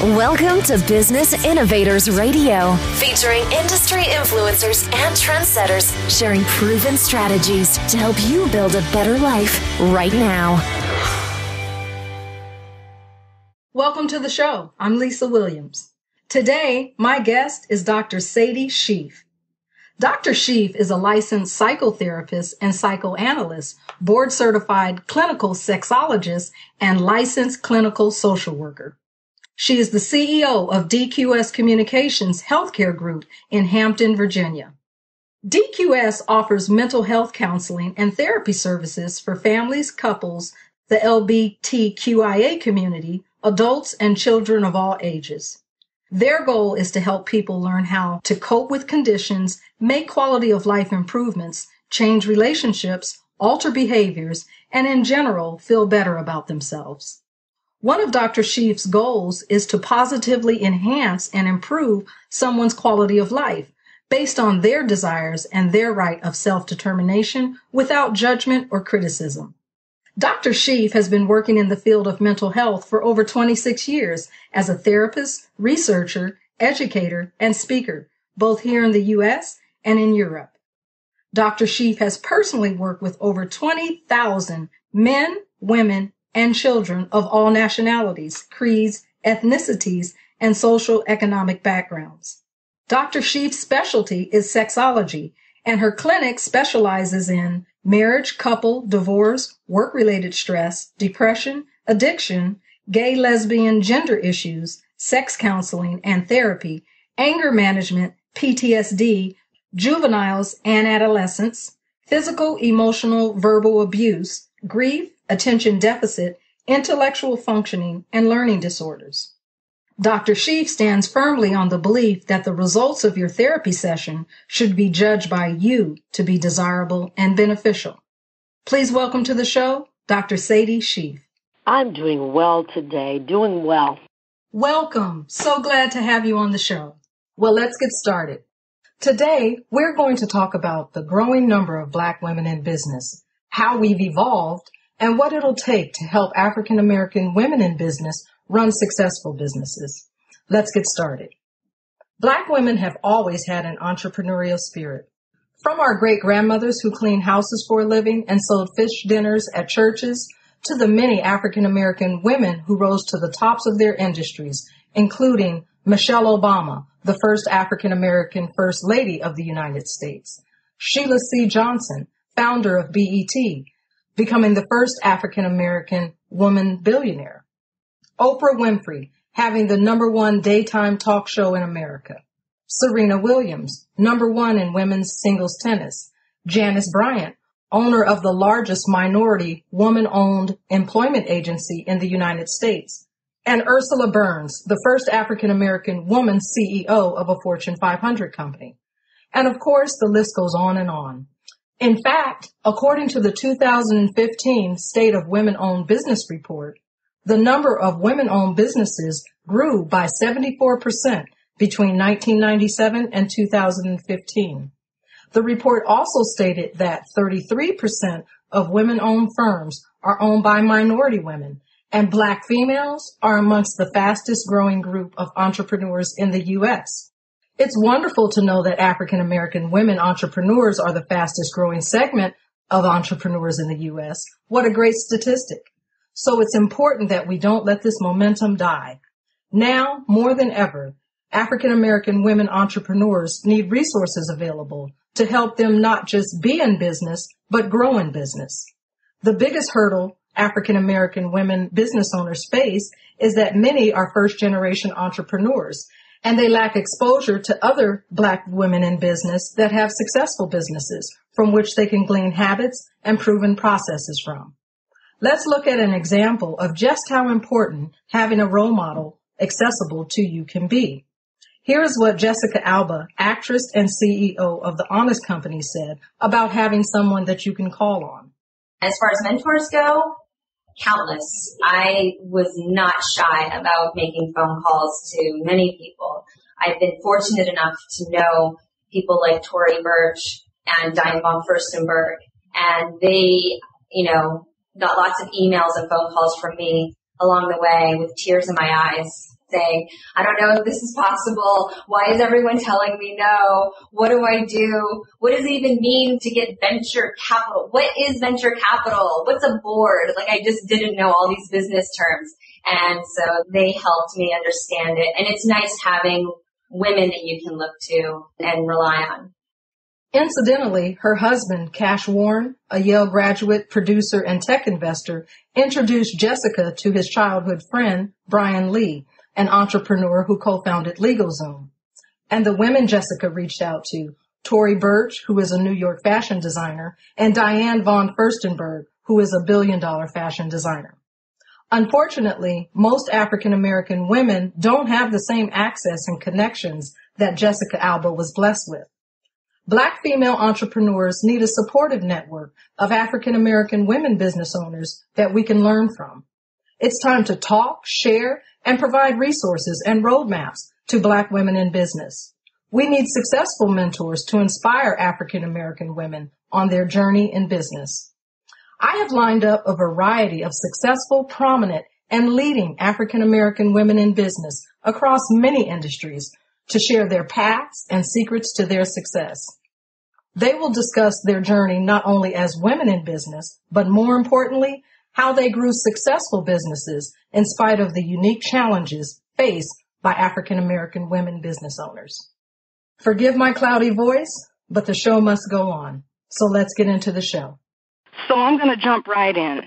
Welcome to Business Innovators Radio, featuring industry influencers and trendsetters sharing proven strategies to help you build a better life right now. Welcome to the show. I'm Lisa Williams. Today, my guest is Dr. Sadie Sheafe. Dr. Sheafe is a licensed psychotherapist and psychoanalyst, board certified clinical sexologist, and licensed clinical social worker. She is the CEO of DQS Communications Healthcare Group in Hampton, Virginia. DQS offers mental health counseling and therapy services for families, couples, the LGBTQIA community, adults, and children of all ages. Their goal is to help people learn how to cope with conditions, make quality of life improvements, change relationships, alter behaviors, and in general, feel better about themselves. One of Dr. Sheafe's goals is to positively enhance and improve someone's quality of life based on their desires and their right of self-determination without judgment or criticism. Dr. Sheafe has been working in the field of mental health for over 26 years as a therapist, researcher, educator, and speaker, both here in the U.S. and in Europe. Dr. Sheafe has personally worked with over 20,000 men, women, and children of all nationalities, creeds, ethnicities, and social economic backgrounds. Dr. Sheafe's specialty is sexology, and her clinic specializes in marriage, couple, divorce, work related stress, depression, addiction, gay, lesbian, gender issues, sex counseling and therapy, anger management, PTSD, juveniles and adolescents, physical, emotional, verbal abuse, grief, attention deficit, intellectual functioning, and learning disorders. Dr. Sheafe stands firmly on the belief that the results of your therapy session should be judged by you to be desirable and beneficial. Please welcome to the show, Dr. Sadie Sheafe. I'm doing well today, doing well. Welcome. So glad to have you on the show. Well, let's get started. Today, we're going to talk about the growing number of Black women in business, how we've evolved, and what it'll take to help African American women in business run successful businesses. Let's get started. Black women have always had an entrepreneurial spirit. From our great grandmothers who cleaned houses for a living and sold fish dinners at churches to the many African American women who rose to the tops of their industries, including Michelle Obama, the first African American First Lady of the United States, Sheila C. Johnson, founder of BET, becoming the first African American woman billionaire. Oprah Winfrey, having the number one daytime talk show in America. Serena Williams, number one in women's singles tennis. Janice Bryant, owner of the largest minority woman-owned employment agency in the United States. And Ursula Burns, the first African American woman CEO of a Fortune 500 company. And of course, the list goes on and on. In fact, according to the 2015 State of Women-Owned Business Report, the number of women-owned businesses grew by 74% between 1997 and 2015. The report also stated that 33% of women-owned firms are owned by minority women, and black females are amongst the fastest growing group of entrepreneurs in the U.S. It's wonderful to know that African American women entrepreneurs are the fastest growing segment of entrepreneurs in the U.S. What a great statistic. So it's important that we don't let this momentum die. Now, more than ever, African American women entrepreneurs need resources available to help them not just be in business, but grow in business. The biggest hurdle African American women business owners face is that many are first generation entrepreneurs and they lack exposure to other black women in business that have successful businesses from which they can glean habits and proven processes from. Let's look at an example of just how important having a role model accessible to you can be. Here is what Jessica Alba, actress and CEO of The Honest Company said about having someone that you can call on. As far as mentors go, countless. I was not shy about making phone calls to many people. I've been fortunate enough to know people like Tory Burch and Diane von Furstenberg, and they, you know, got lots of emails and phone calls from me along the way with tears in my eyes, saying, I don't know if this is possible. Why is everyone telling me no? What do I do? What does it even mean to get venture capital? What is venture capital? What's a board? Like I just didn't know all these business terms. And so they helped me understand it. And it's nice having women that you can look to and rely on. Incidentally, her husband, Cash Warren, a Yale graduate, producer, and tech investor, introduced Jessica to his childhood friend, Brian Lee, an entrepreneur who co-founded LegalZoom. And the women Jessica reached out to, Tory Burch, who is a New York fashion designer, and Diane von Furstenberg, who is a billion dollar fashion designer. Unfortunately, most African American women don't have the same access and connections that Jessica Alba was blessed with. Black female entrepreneurs need a supportive network of African American women business owners that we can learn from. It's time to talk, share, and provide resources and roadmaps to Black women in business. We need successful mentors to inspire African American women on their journey in business. I have lined up a variety of successful, prominent, and leading African American women in business across many industries to share their paths and secrets to their success. They will discuss their journey not only as women in business, but more importantly, how they grew successful businesses in spite of the unique challenges faced by African American women business owners. Forgive my cloudy voice, but the show must go on. So let's get into the show. So I'm going to jump right in.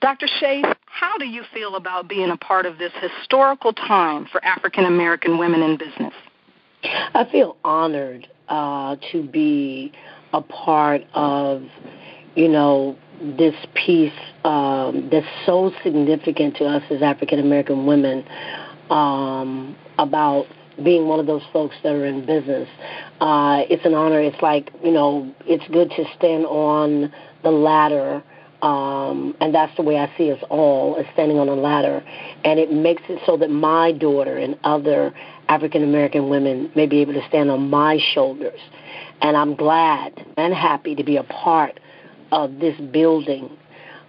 Dr. Sheafe, how do you feel about being a part of this historical time for African American women in business? I feel honored uh, to be a part of, you know, this piece um, that's so significant to us as African American women um, about being one of those folks that are in business. Uh, it's an honor. It's like, you know, it's good to stand on the ladder. Um, and that's the way I see us all as standing on a ladder. And it makes it so that my daughter and other African American women may be able to stand on my shoulders. And I'm glad and happy to be a part of this building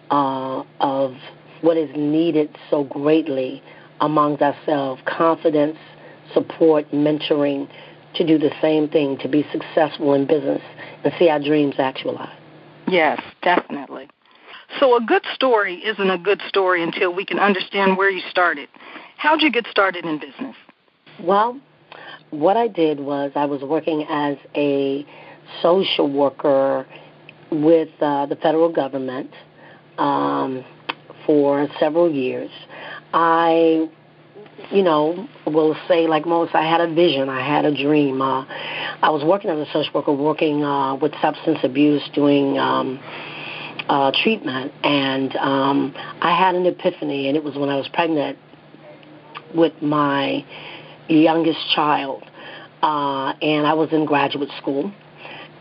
uh, of what is needed so greatly amongst ourselves confidence, support, mentoring to do the same thing, to be successful in business and see our dreams actualized. Yes, definitely. So a good story isn't a good story until we can understand where you started. How'd you get started in business? Well, what I did was I was working as a social worker with uh, the federal government um, for several years. I, you know, will say like most, I had a vision, I had a dream. Uh, I was working as a social worker, working uh, with substance abuse, doing um, uh, treatment, and um, I had an epiphany, and it was when I was pregnant with my youngest child, uh, and I was in graduate school,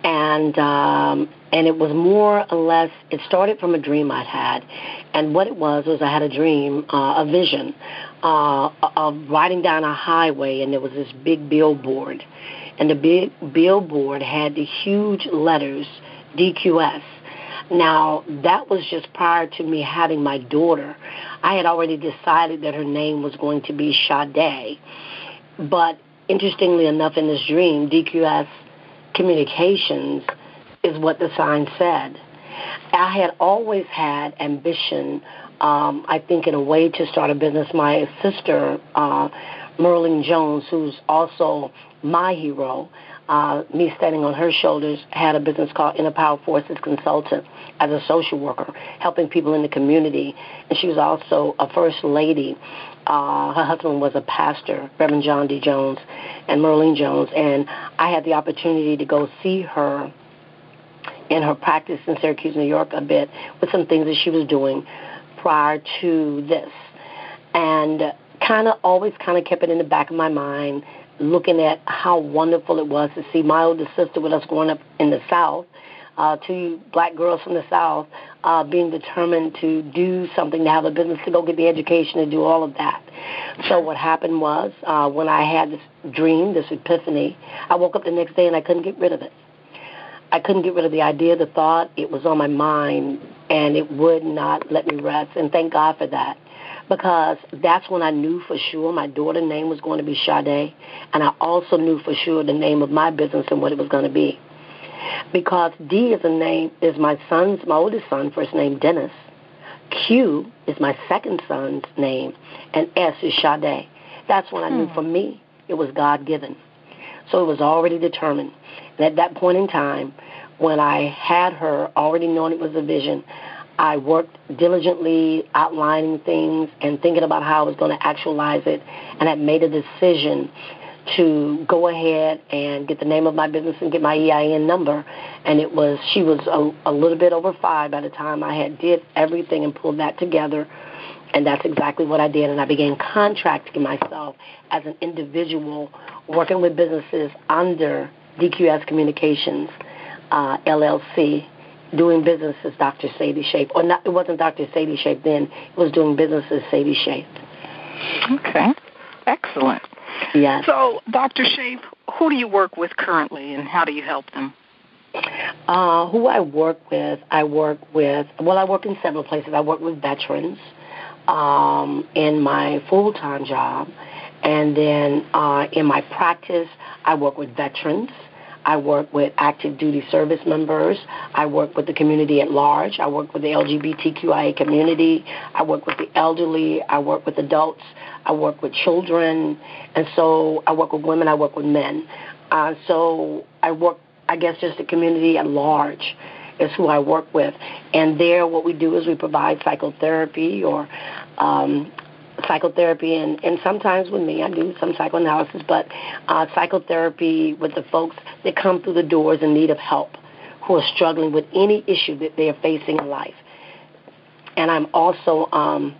and um, and it was more or less. It started from a dream I'd had, and what it was was I had a dream, uh, a vision uh, of riding down a highway, and there was this big billboard, and the big billboard had the huge letters DQS. Now, that was just prior to me having my daughter. I had already decided that her name was going to be Sade. But interestingly enough, in this dream, DQS Communications is what the sign said. I had always had ambition, um, I think, in a way to start a business. My sister, uh, Merlin Jones, who's also my hero, uh, me standing on her shoulders, had a business called Inner Power Forces Consultant as a social worker, helping people in the community. And she was also a first lady. Uh, her husband was a pastor, Reverend John D. Jones, and Merlin Jones. And I had the opportunity to go see her in her practice in Syracuse, New York, a bit with some things that she was doing prior to this. And kind of always kind of kept it in the back of my mind looking at how wonderful it was to see my older sister with us growing up in the South, uh, two black girls from the South, uh, being determined to do something, to have a business, to go get the education, to do all of that. So what happened was, uh, when I had this dream, this epiphany, I woke up the next day and I couldn't get rid of it. I couldn't get rid of the idea, the thought. It was on my mind, and it would not let me rest. And thank God for that. because that's when I knew for sure my daughter's name was going to be Sade, and I also knew for sure the name of my business and what it was going to be. Because D is a name is my son's my oldest son first name Dennis, Q is my second son's name, and S is Sade. That's when I knew hmm. for me it was God given. So it was already determined. And at that point in time, when I had her already knowing it was a vision, I worked diligently outlining things and thinking about how I was going to actualize it, and I made a decision to go ahead and get the name of my business and get my EIN number. And it was she was a, a little bit over five by the time I had did everything and pulled that together. And that's exactly what I did. And I began contracting myself as an individual, working with businesses under DQS Communications uh, LLC, doing business as Dr. Sadie Sheafe. Or not, it wasn't Dr. Sadie Sheafe then. It was doing business as Sadie Sheafe. Okay, excellent. Yes. So, Dr. Sheafe, who do you work with currently, and how do you help them? Uh, who I work with, I work with. Well, I work in several places. I work with veterans um, in my full time job, and then uh, in my practice, I work with veterans. I work with active duty service members. I work with the community at large. I work with the LGBTQIA community. I work with the elderly. I work with adults. I work with children. And so I work with women. I work with men. Uh, so I work, I guess, just the community at large is who I work with. And there, what we do is we provide psychotherapy or um, psychotherapy and, and sometimes with me I do some psychoanalysis, but uh, psychotherapy with the folks that come through the doors in need of help who are struggling with any issue that they are facing in life. And I'm also um,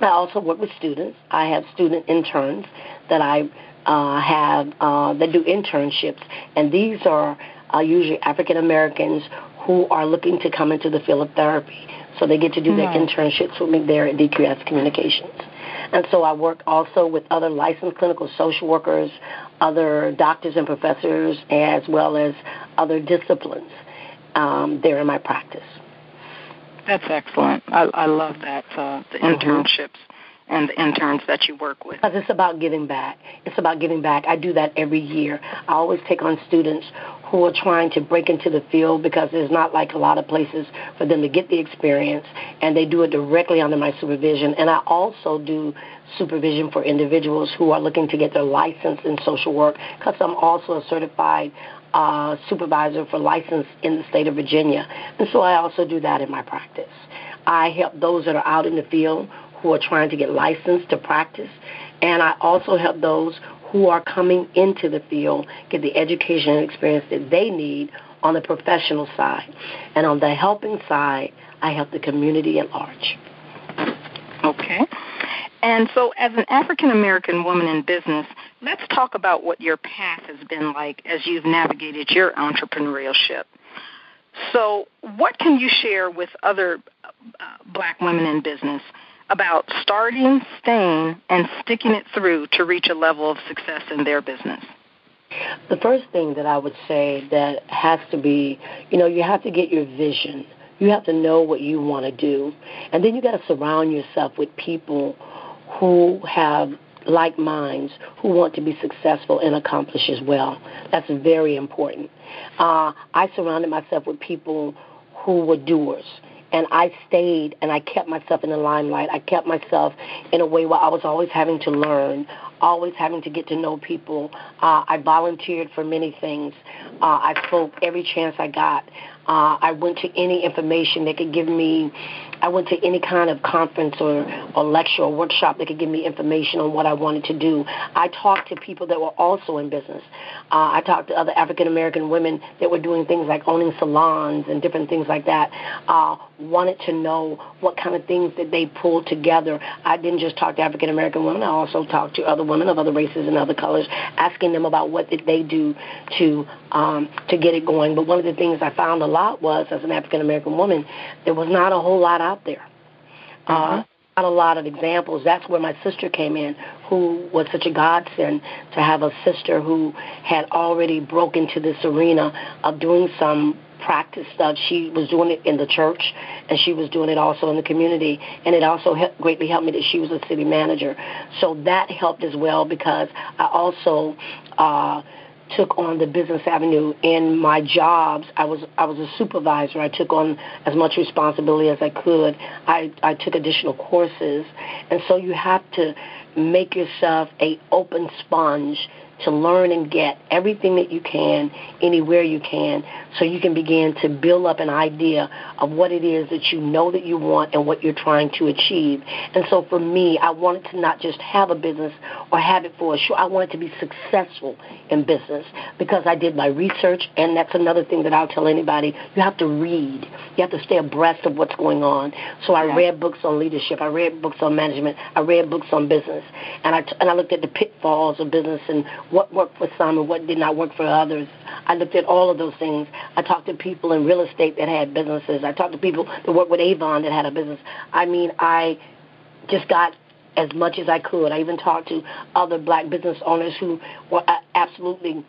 I also work with students. I have student interns that I uh, have uh, that do internships, and these are uh, usually African Americans who are looking to come into the field of therapy. So they get to do mm-hmm. their internships with me there at DQS Communications. And so I work also with other licensed clinical social workers, other doctors and professors, as well as other disciplines um, there in my practice. That's excellent. I, I love that, uh, the mm-hmm. internships and the interns that you work with? Because it's about giving back. It's about giving back. I do that every year. I always take on students who are trying to break into the field because there's not like a lot of places for them to get the experience, and they do it directly under my supervision. And I also do supervision for individuals who are looking to get their license in social work because I'm also a certified uh, supervisor for license in the state of Virginia. And so I also do that in my practice. I help those that are out in the field who are trying to get licensed to practice, and I also help those who are coming into the field get the education and experience that they need on the professional side. And on the helping side, I help the community at large. Okay. And so, as an African American woman in business, let's talk about what your path has been like as you've navigated your entrepreneurship. So, what can you share with other uh, black women in business about starting, staying, and sticking it through to reach a level of success in their business? The first thing that I would say that has to be, you know, you have to get your vision. You have to know what you want to do. And then you got to surround yourself with people who have like minds who want to be successful and accomplish as well. That's very important. Uh, I surrounded myself with people who were doers and I stayed and I kept myself in the limelight. I kept myself in a way where I was always having to learn, always having to get to know people. Uh, I volunteered for many things. Uh, I spoke every chance I got. Uh, I went to any information that could give me I went to any kind of conference or, or lecture or workshop that could give me information on what I wanted to do. I talked to people that were also in business. Uh, I talked to other African American women that were doing things like owning salons and different things like that. Uh, wanted to know what kind of things that they pulled together. I didn't just talk to African American women. I also talked to other women of other races and other colors, asking them about what did they do to um, to get it going. But one of the things I found a lot was, as an African American woman, there was not a whole lot out there. Uh, mm-hmm. Uh, not a lot of examples. That's where my sister came in, who was such a godsend to have a sister who had already broke into this arena of doing some practice stuff. She was doing it in the church, and she was doing it also in the community. And it also helped, greatly helped me that she was a city manager. So that helped as well because I also uh, took on the business avenue in my jobs. I was I was a supervisor. I took on as much responsibility as I could. I I took additional courses, and so you have to make yourself a open sponge to learn and get everything that you can anywhere you can so you can begin to build up an idea of what it is that you know that you want and what you're trying to achieve. And so for me, I wanted to not just have a business or have it for a. I wanted to be successful in business because I did my research and that's another thing that I'll tell anybody. You have to read. You have to stay abreast of what's going on. So I read books on leadership. I read books on management. I read books on business. And I, t- and I looked at the pitfalls of business and what worked for some and what did not work for others. I looked at all of those things. I talked to people in real estate that had businesses. I talked to people that worked with Avon that had a business. I mean, I just got as much as I could. I even talked to other black business owners who were absolutely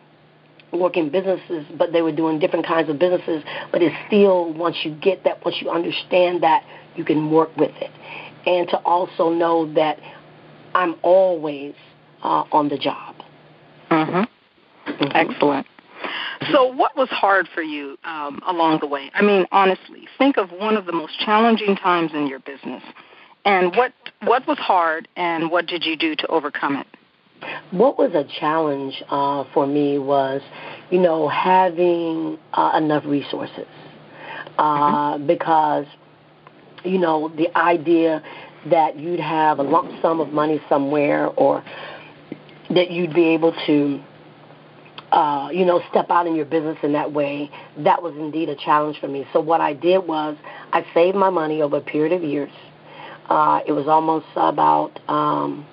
working businesses, but they were doing different kinds of businesses. But it's still, once you get that, once you understand that, you can work with it. And to also know that I'm always uh, on the job. Mm-hmm. mm-hmm. Excellent. So, what was hard for you um, along the way? I mean, honestly, think of one of the most challenging times in your business, and what what was hard, and what did you do to overcome it? What was a challenge uh, for me was, you know, having uh, enough resources, uh, mm-hmm. because, you know, the idea that you'd have a lump sum of money somewhere, or that you'd be able to uh, you know, step out in your business in that way, that was indeed a challenge for me. So what I did was I saved my money over a period of years. Uh, it was almost about um,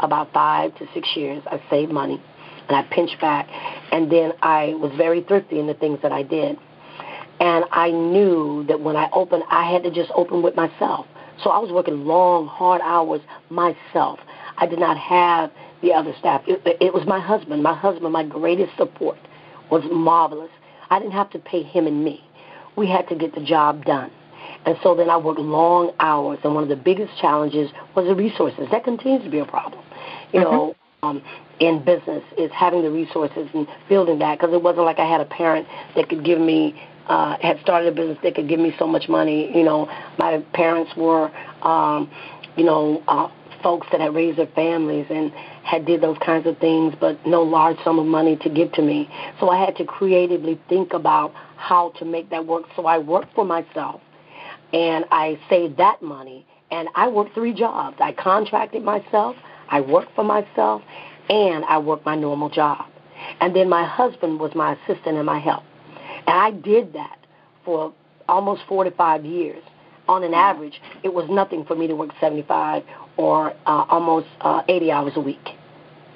about five to six years. I saved money and I pinched back, and then I was very thrifty in the things that I did. And I knew that when I opened, I had to just open with myself. So I was working long, hard hours myself. I did not have the other staff. It, it was my husband. My husband, my greatest support, was marvelous. I didn't have to pay him and me. We had to get the job done. And so then I worked long hours, and one of the biggest challenges was the resources. That continues to be a problem. You mm-hmm. know, um, in business is having the resources and building that because it wasn't like I had a parent that could give me uh, had started a business that could give me so much money. You know, my parents were, um, you know, uh, folks that had raised their families and had did those kinds of things, but no large sum of money to give to me. So I had to creatively think about how to make that work. So I worked for myself, and I saved that money, and I worked three jobs. I contracted myself, I worked for myself, and I worked my normal job. And then my husband was my assistant and my help. And I did that for almost 45 years. On an mm-hmm. average, it was nothing for me to work 75 or uh, almost uh, 80 hours a week.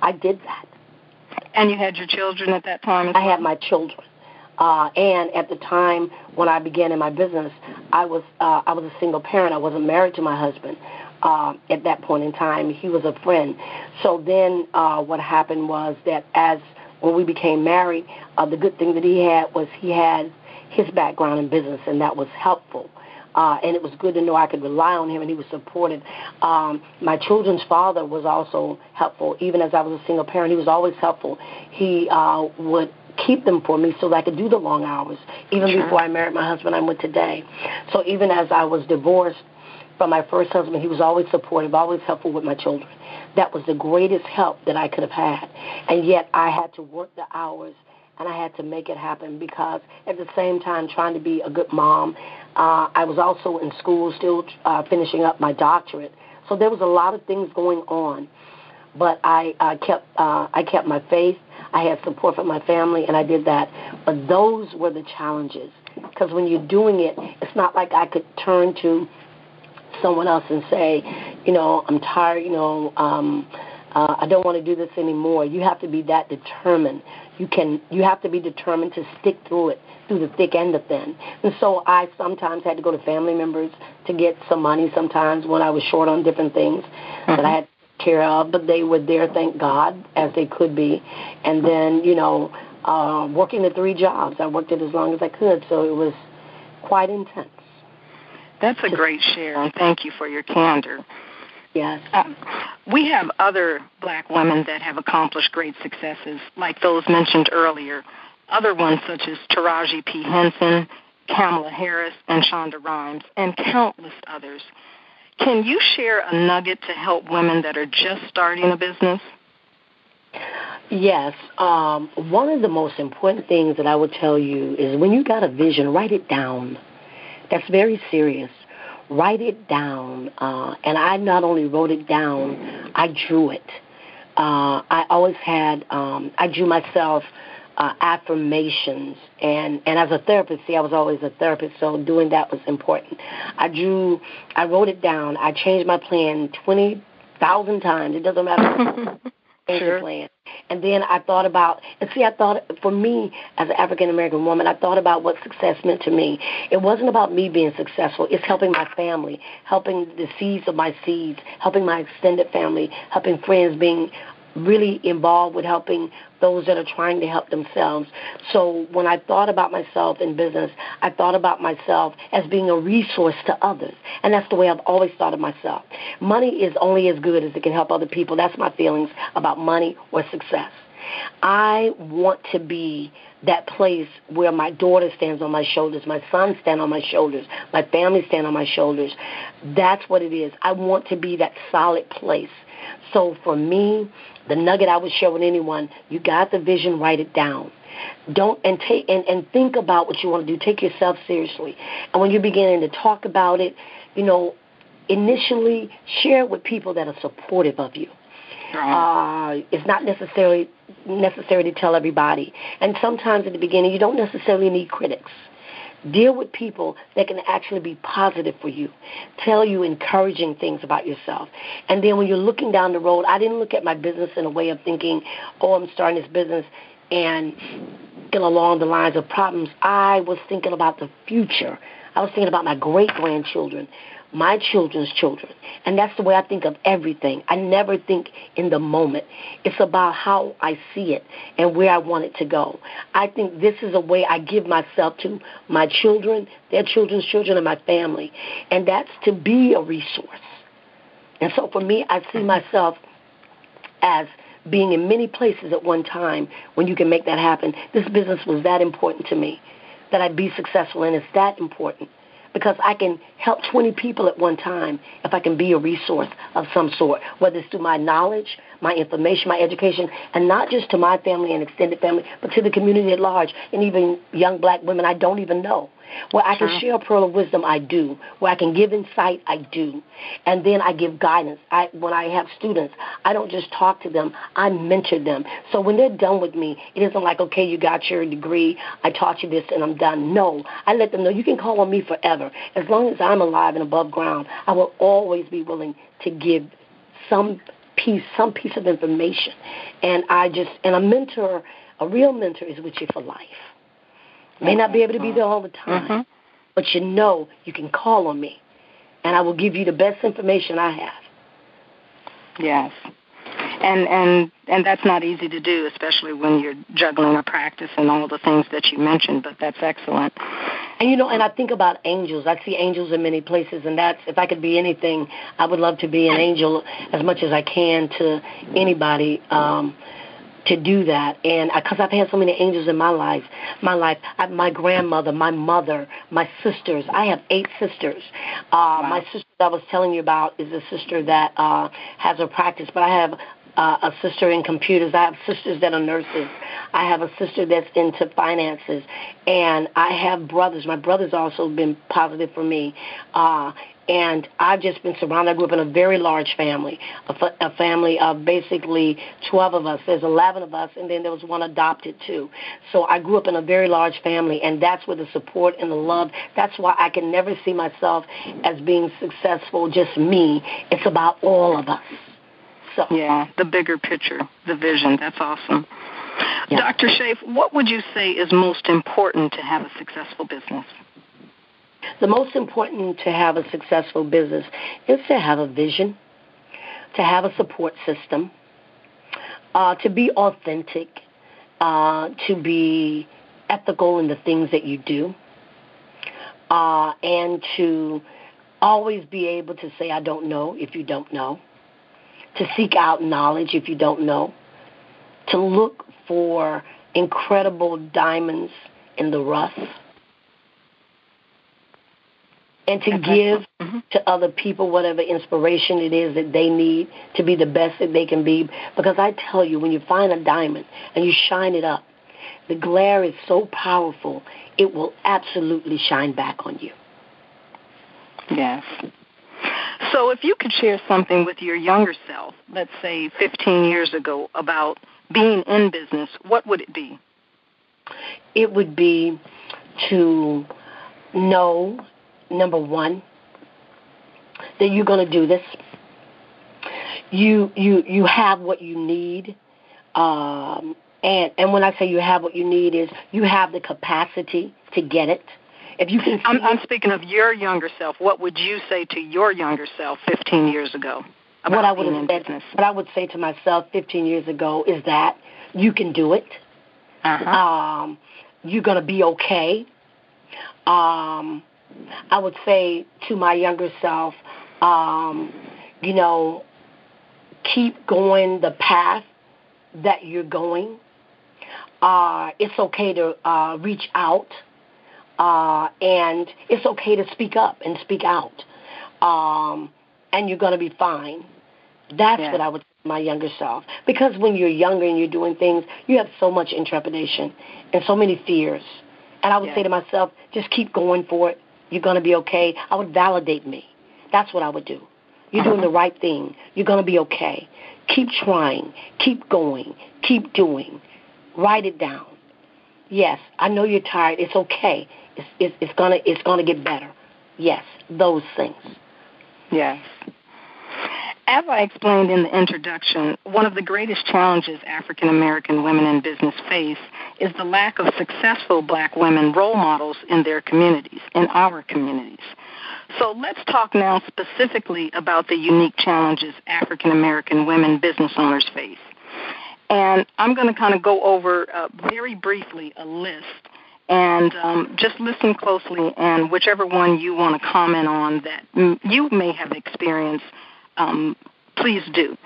I did that. And you had your children at that time? I had my children. Uh, and at the time when I began in my business, I was uh, I was a single parent. I wasn't married to my husband uh, at that point in time. He was a friend. So then uh, what happened was that as when we became married, uh, the good thing that he had was he had his background in business, and that was helpful uh, and it was good to know I could rely on him, and he was supported. Um, my children's father was also helpful, even as I was a single parent. He was always helpful. He uh, would keep them for me so that I could do the long hours, even sure. before I married my husband I'm with today. So even as I was divorced from my first husband, he was always supportive, always helpful with my children. That was the greatest help that I could have had. And yet I had to work the hours and I had to make it happen because at the same time trying to be a good mom, uh, I was also in school still uh, finishing up my doctorate. So there was a lot of things going on, but I, I kept uh, I kept my faith. I had support from my family, and I did that. But those were the challenges because when you're doing it, it's not like I could turn to someone else and say, you know, I'm tired. You know, um, uh, I don't want to do this anymore. You have to be that determined. You can. You have to be determined to stick through it, through the thick and the thin. And so I sometimes had to go to family members to get some money. Sometimes when I was short on different things, mm-hmm. that I had to care of, but they were there, thank God, as they could be. And then, you know, uh, working the three jobs. I worked it as long as I could, so it was quite intense. That's a great share, and thank you for your candor. Yes. Um, we have other black women that have accomplished great successes, like those mentioned earlier. Other ones such as Taraji P. Henson, Kamala Harris, and Shonda Rhimes, and countless others. Can you share a nugget to help women that are just starting a business? Yes. Um, one of the most important things that I would tell you is when you got a vision, write it down. That's very serious. Write it down. Uh, and I not only wrote it down, I drew it. Uh, I always had, um, I drew myself uh, affirmations. And, and as a therapist, see, I was always a therapist, so doing that was important. I drew, I wrote it down. I changed my plan 20,000 times. It doesn't matter. change sure. plan. And then I thought about, and see, I thought for me as an African American woman, I thought about what success meant to me. It wasn't about me being successful. It's helping my family, helping the seeds of my seeds, helping my extended family, helping friends, being really involved with helping those that are trying to help themselves. So when I thought about myself in business, I thought about myself as being a resource to others. And that's the way I've always thought of myself. Money is only as good as it can help other people. That's my feelings about money or success. I want to be that place where my daughter stands on my shoulders, my son stand on my shoulders, my family stand on my shoulders. That's what it is. I want to be that solid place. So for me, the nugget I would share with anyone, you got the vision, write it down. Don't and take and, and think about what you want to do. Take yourself seriously. And when you're beginning to talk about it, you know, initially share it with people that are supportive of you. Uh, it's not necessarily necessary to tell everybody. And sometimes at the beginning, you don't necessarily need critics. Deal with people that can actually be positive for you, tell you encouraging things about yourself. And then when you're looking down the road, I didn't look at my business in a way of thinking, oh, I'm starting this business and get along the lines of problems. I was thinking about the future. I was thinking about my great grandchildren my children's children. And that's the way I think of everything. I never think in the moment. It's about how I see it and where I want it to go. I think this is a way I give myself to my children, their children's children, and my family. And that's to be a resource. And so for me, I see myself as being in many places at one time when you can make that happen. This business was that important to me that I'd be successful, and it's that important because I can help 20 people at one time if I can be a resource of some sort, whether it's through my knowledge, my information, my education, and not just to my family and extended family, but to the community at large and even young black women I don't even know. Where I can share a pearl of wisdom, I do. Where I can give insight, I do. And then I give guidance. I, when I have students, I don't just talk to them, I mentor them. So when they're done with me, it isn't like, okay, you got your degree, I taught you this, and I'm done. No, I let them know you can call on me forever. As long as I'm alive and above ground, I will always be willing to give some piece, some piece of information. And I just, and a mentor, a real mentor is with you for life. May not be able to be there all the time, mm-hmm. but you know you can call on me, and I will give you the best information I have. Yes, and and and that's not easy to do, especially when you're juggling a practice and all the things that you mentioned. But that's excellent. And you know, and I think about angels. I see angels in many places, and that's if I could be anything, I would love to be an angel as much as I can to anybody. Um, to do that. And because I've had so many angels in my life, my life, I, my grandmother, my mother, my sisters. I have eight sisters. Uh, wow. My sister that I was telling you about is a sister that uh, has a practice, but I have uh, a sister in computers. I have sisters that are nurses. I have a sister that's into finances, and I have brothers. My brothers also been positive for me. Uh, and I've just been surrounded. I grew up in a very large family, a, fa- a family of basically 12 of us. There's 11 of us, and then there was one adopted too. So I grew up in a very large family, and that's where the support and the love. That's why I can never see myself as being successful, just me. It's about all of us. So yeah, the bigger picture, the vision. That's awesome. Yeah. Dr. Sheafe, what would you say is most important to have a successful business? The most important to have a successful business is to have a vision. to have a support system, uh, to be authentic, uh, to be ethical in the things that you do, uh, and to always be able to say, I don't know if you don't know, to seek out knowledge if you don't know, to look for incredible diamonds in the rough and to give mm-hmm. to other people whatever inspiration it is that they need to be the best that they can be. Because I tell you, when you find a diamond and you shine it up, the glare is so powerful, it will absolutely shine back on you. Yes. So if you could share something with your younger self, let's say 15 years ago, about being in business, what would it be? It would be to know number one, that you're going to do this. You you you have what you need, um, and and when I say you have what you need is you have the capacity to get it. If you can, I'm, I'm speaking of your younger self. What would you say to your younger self 15 years ago? what I would have said, what I would say to myself 15 years ago is that you can do it. Uh-huh. Um, you're gonna be okay. Um, I would say to my younger self, um, you know, keep going the path that you're going. Uh, it's okay to uh, reach out, uh, and it's okay to speak up and speak out, um, and you're going to be fine. That's yeah. what I would say my younger self. Because when you're younger and you're doing things, you have so much intrepidation and so many fears. And I would yeah. say to myself, just keep going for it. You're going to be okay. I would validate me. That's what I would do. You're doing the right thing. You're going to be okay. Keep trying. Keep going. Keep doing. Write it down. Yes, I know you're tired. It's okay. It's, it's, it's gonna it's gonna get better. Yes, those things. Yes. As I explained in the introduction, one of the greatest challenges African American women in business face is the lack of successful black women role models in their communities, in our communities. So let's talk now specifically about the unique challenges African American women business owners face. And I'm going to kind of go over uh, very briefly a list and um, just listen closely and whichever one you want to comment on that you may have experienced um, please do.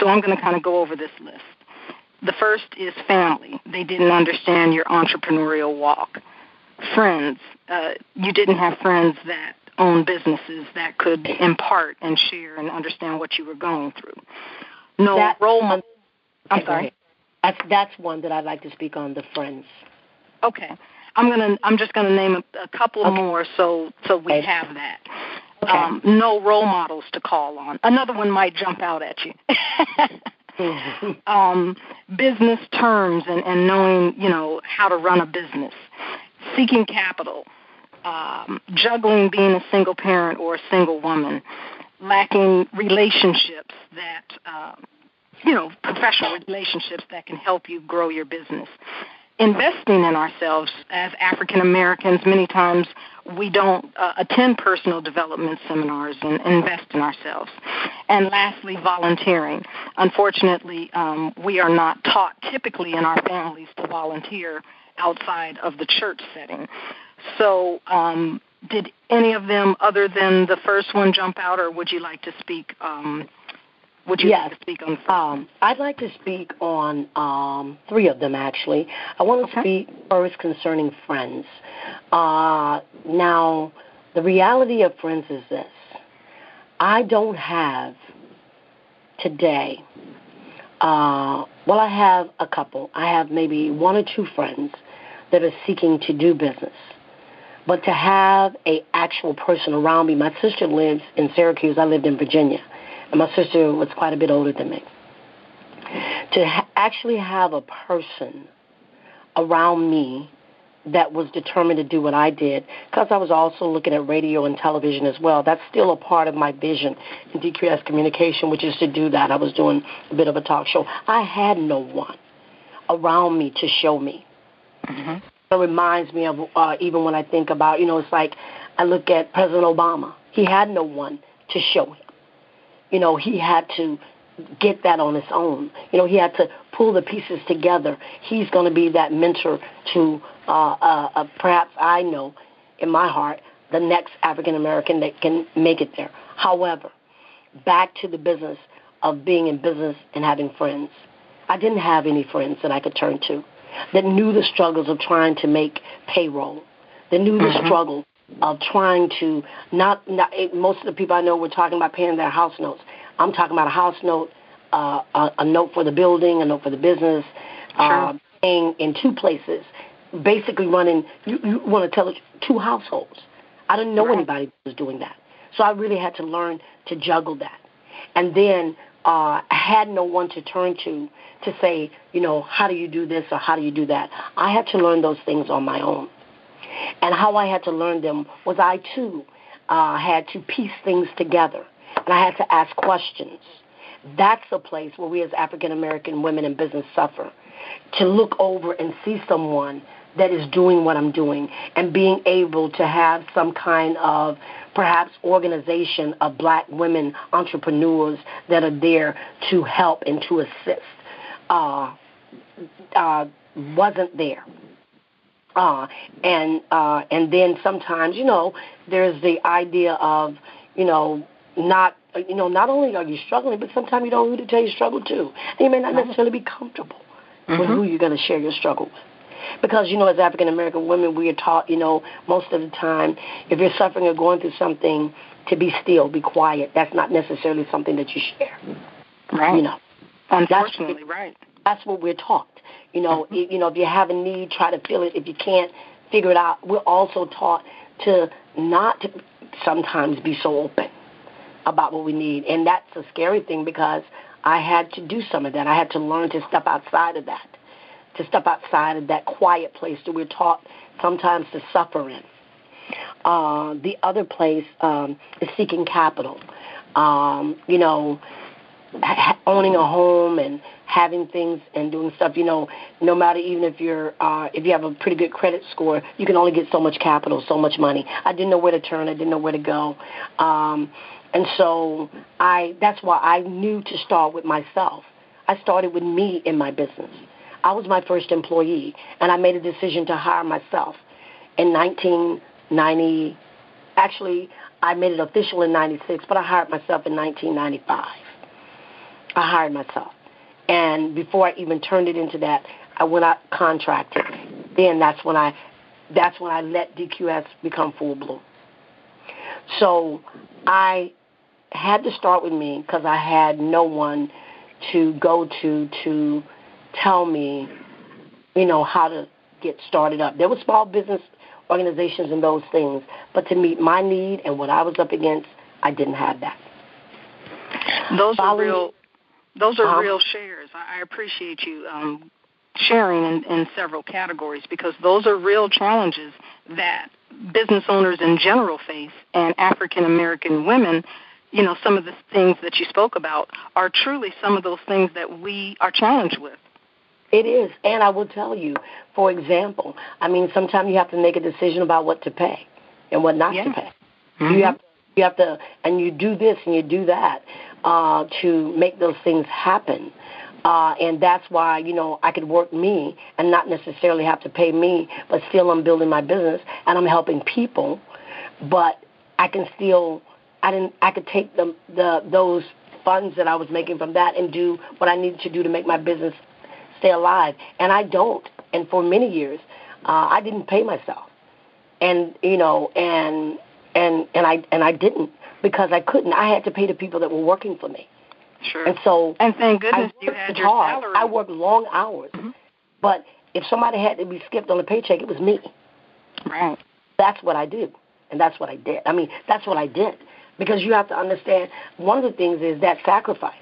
So I'm going to kind of go over this list. The first is family. They didn't understand your entrepreneurial walk. Friends. Uh, you didn't have friends that own businesses that could impart and share and understand what you were going through. No that, role model. I'm sorry. That's that's one that I'd like to speak on. The friends. Okay. I'm gonna. I'm just gonna name a, a couple okay. more so so we okay. have that. Okay. Um, no role models to call on. Another one might jump out at you. um, business terms and, and knowing, you know, how to run a business. Seeking capital. Um, juggling being a single parent or a single woman. Lacking relationships that, uh, you know, professional relationships that can help you grow your business investing in ourselves as African Americans. Many times we don't uh, attend personal development seminars and invest in ourselves. And lastly, volunteering. Unfortunately, um, we are not taught typically in our families to volunteer outside of the church setting. So, um, did any of them, other than the first one, jump out, or would you like to speak um, would you yes. like to speak on? Um, I'd like to speak on um, three of them actually. I want to okay. speak first concerning friends. Uh, now, the reality of friends is this: I don't have today. Uh, well, I have a couple. I have maybe one or two friends that are seeking to do business. But to have a actual person around me, my sister lives in Syracuse. I lived in Virginia and my sister was quite a bit older than me. To ha- actually have a person around me that was determined to do what I did, because I was also looking at radio and television as well. That's still a part of my vision in DQS Communication, which is to do that. I was doing a bit of a talk show. I had no one around me to show me. Mm-hmm. It reminds me of uh, even when I think about, you know, it's like I look at President Obama. He had no one to show him. You know, he had to get that on his own. You know, he had to pull the pieces together. He's going to be that mentor to uh, uh, uh, perhaps I know in my heart the next African American that can make it there. However, back to the business of being in business and having friends. I didn't have any friends that I could turn to that knew the struggles of trying to make payroll, that knew the mm-hmm. struggle of trying to not, not most of the people I know were talking about paying their house notes. I'm talking about a house note, uh, a, a note for the building, a note for the business, uh, paying in two places, basically running. You, you want to tell two households. I didn't know right. anybody was doing that, so I really had to learn to juggle that, and then uh, I had no one to turn to to say, you know, how do you do this or how do you do that. I had to learn those things on my own. And how I had to learn them was I too uh, had to piece things together and I had to ask questions. That's a place where we as African American women in business suffer. To look over and see someone that is doing what I'm doing and being able to have some kind of perhaps organization of black women entrepreneurs that are there to help and to assist uh, uh, wasn't there. Uh, and uh, and then sometimes, you know, there's the idea of, you know, not you know, not only are you struggling, but sometimes you don't know who to tell you struggle to. And you may not necessarily be comfortable mm-hmm. with who you're going to share your struggle with. Because, you know, as African American women, we are taught, you know, most of the time, if you're suffering or going through something, to be still, be quiet. That's not necessarily something that you share. Right. You know. Unfortunately, that's, right. That's what we're taught. You know, mm-hmm. if, you know, if you have a need, try to fill it. If you can't, figure it out. We're also taught to not to sometimes be so open about what we need, and that's a scary thing because I had to do some of that. I had to learn to step outside of that, to step outside of that quiet place that we're taught sometimes to suffer in. Uh, the other place um, is seeking capital. Um, you know, owning a home and having things and doing stuff. You know, no matter even if you're uh, if you have a pretty good credit score, you can only get so much capital, so much money. I didn't know where to turn. I didn't know where to go. Um, and so I that's why I knew to start with myself. I started with me in my business. I was my first employee, and I made a decision to hire myself in 1990. Actually, I made it official in 96, but I hired myself in 1995. I hired myself. And before I even turned it into that, I went out contracted. Then that's when I that's when I let DQS become full bloom. So I had to start with me because I had no one to go to to tell me, you know, how to get started up. There were small business organizations and those things, but to meet my need and what I was up against, I didn't have that. Those are real those are uh-huh. real shares. I, I appreciate you um, sharing in, in several categories because those are real challenges that business owners in general face and African American women. You know, some of the things that you spoke about are truly some of those things that we are challenged with. It is, and I will tell you, for example, I mean, sometimes you have to make a decision about what to pay and what not yeah. to pay. Mm-hmm. You have you have to, and you do this and you do that uh, to make those things happen. Uh, and that's why, you know, I could work me and not necessarily have to pay me, but still I'm building my business and I'm helping people. But I can still, I didn't, I could take the, the those funds that I was making from that and do what I needed to do to make my business stay alive. And I don't. And for many years, uh, I didn't pay myself. And you know, and and and I and I didn't because I couldn't. I had to pay the people that were working for me. Sure. And so and thank goodness you had your hard. salary. I worked long hours, mm-hmm. but if somebody had to be skipped on a paycheck, it was me. Right. That's what I do, and that's what I did. I mean, that's what I did because you have to understand. One of the things is that sacrifice.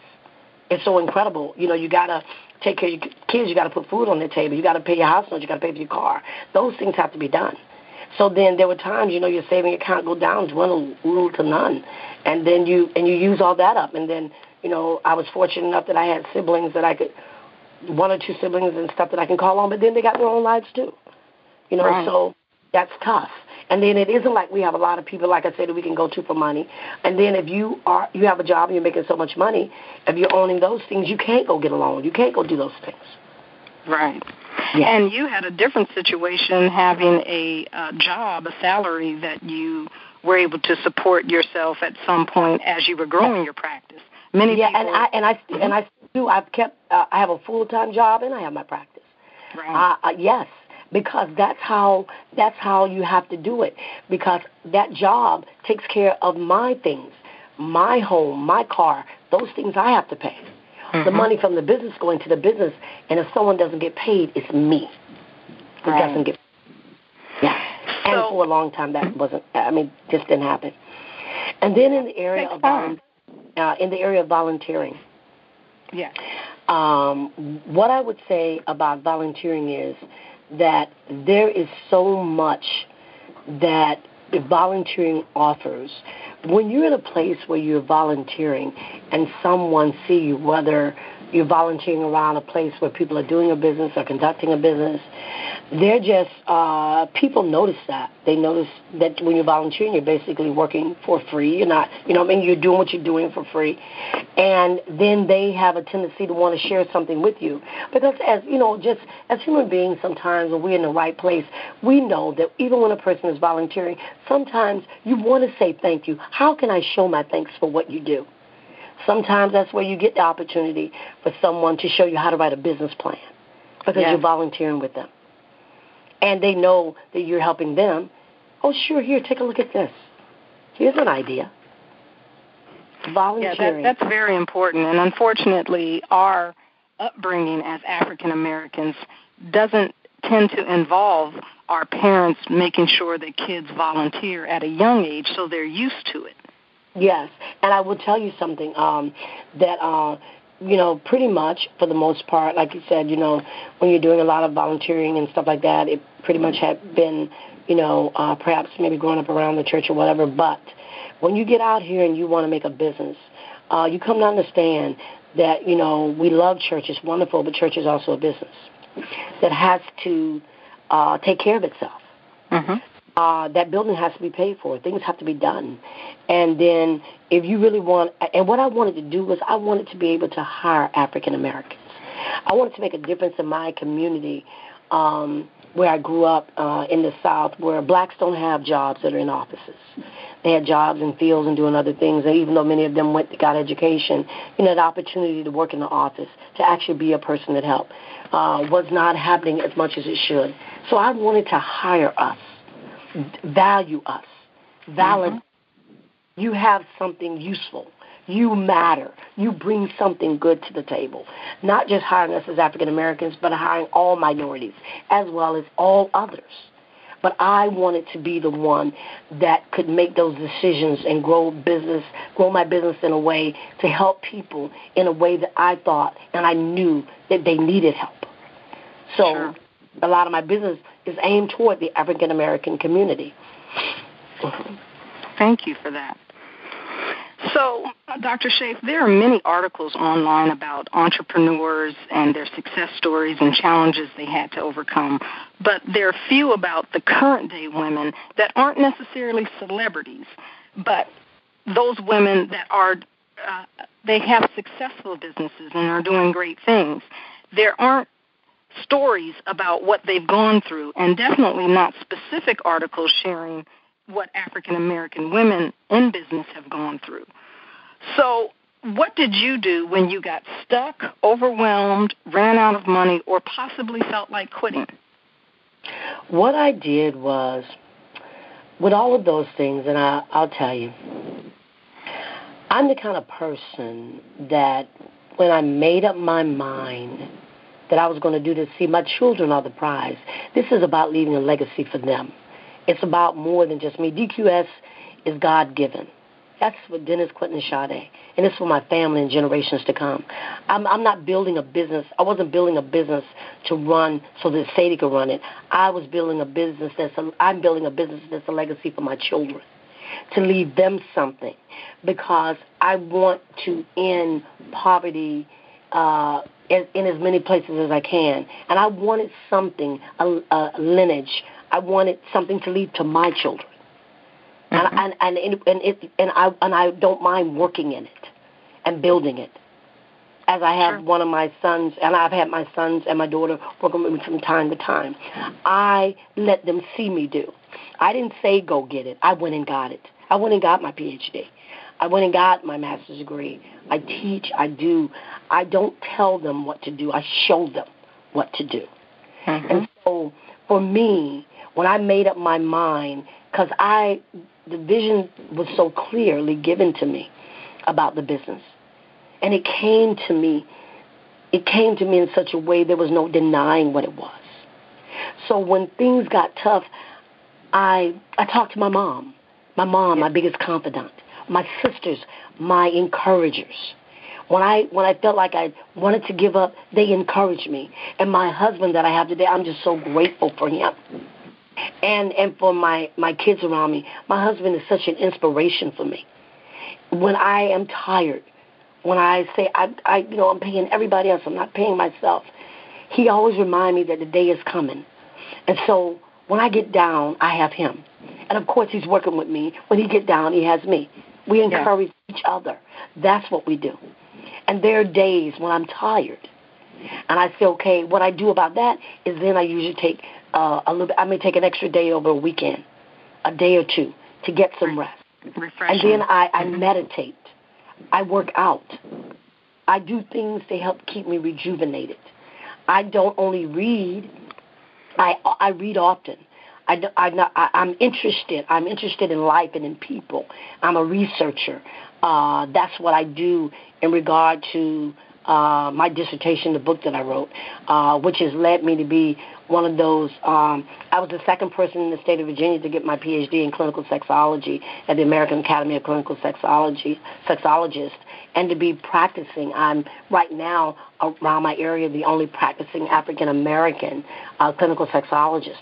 It's so incredible. You know, you gotta take care of your kids. You gotta put food on the table. You gotta pay your house notes. You gotta pay for your car. Those things have to be done. So then there were times, you know, your saving account go down, dwindle, little to none, and then you and you use all that up, and then you know I was fortunate enough that I had siblings that I could, one or two siblings and stuff that I can call on, but then they got their own lives too, you know. Right. So that's tough, And then it isn't like we have a lot of people, like I said, that we can go to for money. And then if you are you have a job and you're making so much money, if you're owning those things, you can't go get a loan. You can't go do those things. Right. Yeah. And you had a different situation having a uh, job, a salary that you were able to support yourself at some point as you were growing your practice. Many yeah, people, and I and I and I do. I've kept. Uh, I have a full time job and I have my practice. Right. Uh, uh, yes, because that's how that's how you have to do it. Because that job takes care of my things, my home, my car, those things I have to pay. Mm-hmm. The money from the business going to the business, and if someone doesn't get paid, it's me who right. doesn't get. Yeah, so, and for a long time that wasn't. I mean, just didn't happen. And then in the area of uh, in the area of volunteering. Yes. Um, what I would say about volunteering is that there is so much that volunteering offers. When you're in a place where you're volunteering and someone see you, whether you're volunteering around a place where people are doing a business or conducting a business, they're just uh, people notice that. They notice that when you're volunteering, you're basically working for free. You're not, you know, I mean, you're doing what you're doing for free, and then they have a tendency to want to share something with you because, as you know, just as human beings, sometimes when we're in the right place, we know that even when a person is volunteering, sometimes you want to say thank you. How can I show my thanks for what you do? Sometimes that's where you get the opportunity for someone to show you how to write a business plan because yes. you're volunteering with them and they know that you're helping them, oh, sure, here, take a look at this. Here's an idea. Volunteering. Yeah, that, that's very important. And unfortunately, our upbringing as African Americans doesn't tend to involve our parents making sure that kids volunteer at a young age so they're used to it. Yes, and I will tell you something um, that uh, you know, pretty much for the most part, like you said, you know, when you're doing a lot of volunteering and stuff like that, it pretty much had been, you know, uh, perhaps maybe growing up around the church or whatever. But when you get out here and you want to make a business, uh, you come to understand that, you know, we love church. It's wonderful, but church is also a business that has to uh, take care of itself. Mm-hmm uh, that building has to be paid for. Things have to be done. And then if you really want, and what I wanted to do was I wanted to be able to hire African Americans. I wanted to make a difference in my community um, where I grew up uh, in the South, where blacks don't have jobs that are in offices. They had jobs in fields and doing other things. And even though many of them went to got education, you know, the opportunity to work in the office, to actually be a person that helped, uh, was not happening as much as it should. So I wanted to hire us value us, valid. Mm-hmm. You have something useful. You matter. You bring something good to the table. Not just hiring us as African Americans, but hiring all minorities as well as all others. But I wanted to be the one that could make those decisions and grow business, grow my business in a way to help people in a way that I thought and I knew that they needed help. So sure. a lot of my business is aimed toward the African American community. Thank you for that. So, uh, Dr. Sheafe, there are many articles online about entrepreneurs and their success stories and challenges they had to overcome, but there are few about the current day women that aren't necessarily celebrities, but those women that are uh, they have successful businesses and are doing great things. There aren't stories about what they've gone through, and definitely not specific articles sharing what African American women in business have gone through. So, what did you do when you got stuck, overwhelmed, ran out of money, or possibly felt like quitting? What I did was, with all of those things, and I, I'll tell you, I'm the kind of person that when I made up my mind that I was going to do this. See, my children are the prize. This is about leaving a legacy for them. It's about more than just me. DQS is God given. That's for Dennis Quentin Sadie, and it's for my family and generations to come. I'm, I'm not building a business. I wasn't building a business to run so that Sadie could run it. I was building a business that's. A, I'm building a business that's a legacy for my children, to leave them something, because I want to end poverty uh, in, in as many places as I can. And I wanted something, a, a lineage. I wanted something to leave to my children. Mm-hmm. And, and and and it and I and I don't mind working in it and building it. As I have sure. one of my sons, and I've had my sons and my daughter working with me from time to time. I let them see me do. I didn't say go get it. I went and got it. I went and got my PhD. I went and got my master's degree. I teach. I do. I don't tell them what to do. I show them what to do. Mm-hmm. And so for me, when I made up my mind, because I the vision was so clearly given to me about the business, and it came to me. It came to me in such a way there was no denying what it was. So when things got tough, I I talked to my mom, my mom, my biggest confidant, my sisters, my encouragers. When I when I felt like I wanted to give up, they encouraged me. And my husband that I have today, I'm just so grateful for him. And and for my my kids around me. My husband is such an inspiration for me. When I am tired, when I say I I you know I'm paying everybody else, I'm not paying myself. He always reminds me that the day is coming. And so when I get down, I have him. And of course he's working with me. When he get down, he has me. We encourage yeah. each other. That's what we do. And there are days when I'm tired. And I say, okay, what I do about that is then I usually take uh, a little bit, I may take an extra day over a weekend, a day or two, to get some rest. Refreshing. And then I, I meditate. I work out. I do things to help keep me rejuvenated. I don't only read, I, I read often. I, I, I, I'm interested. I'm interested in life and in people. I'm a researcher. Uh, that's what I do in regard to uh, my dissertation, the book that I wrote, uh, which has led me to be one of those. Um, I was the second person in the state of Virginia to get my PhD in clinical sexology at the American Academy of Clinical Sexology, sexologist, and to be practicing. I'm right now around my area the only practicing African American uh, clinical sexologist.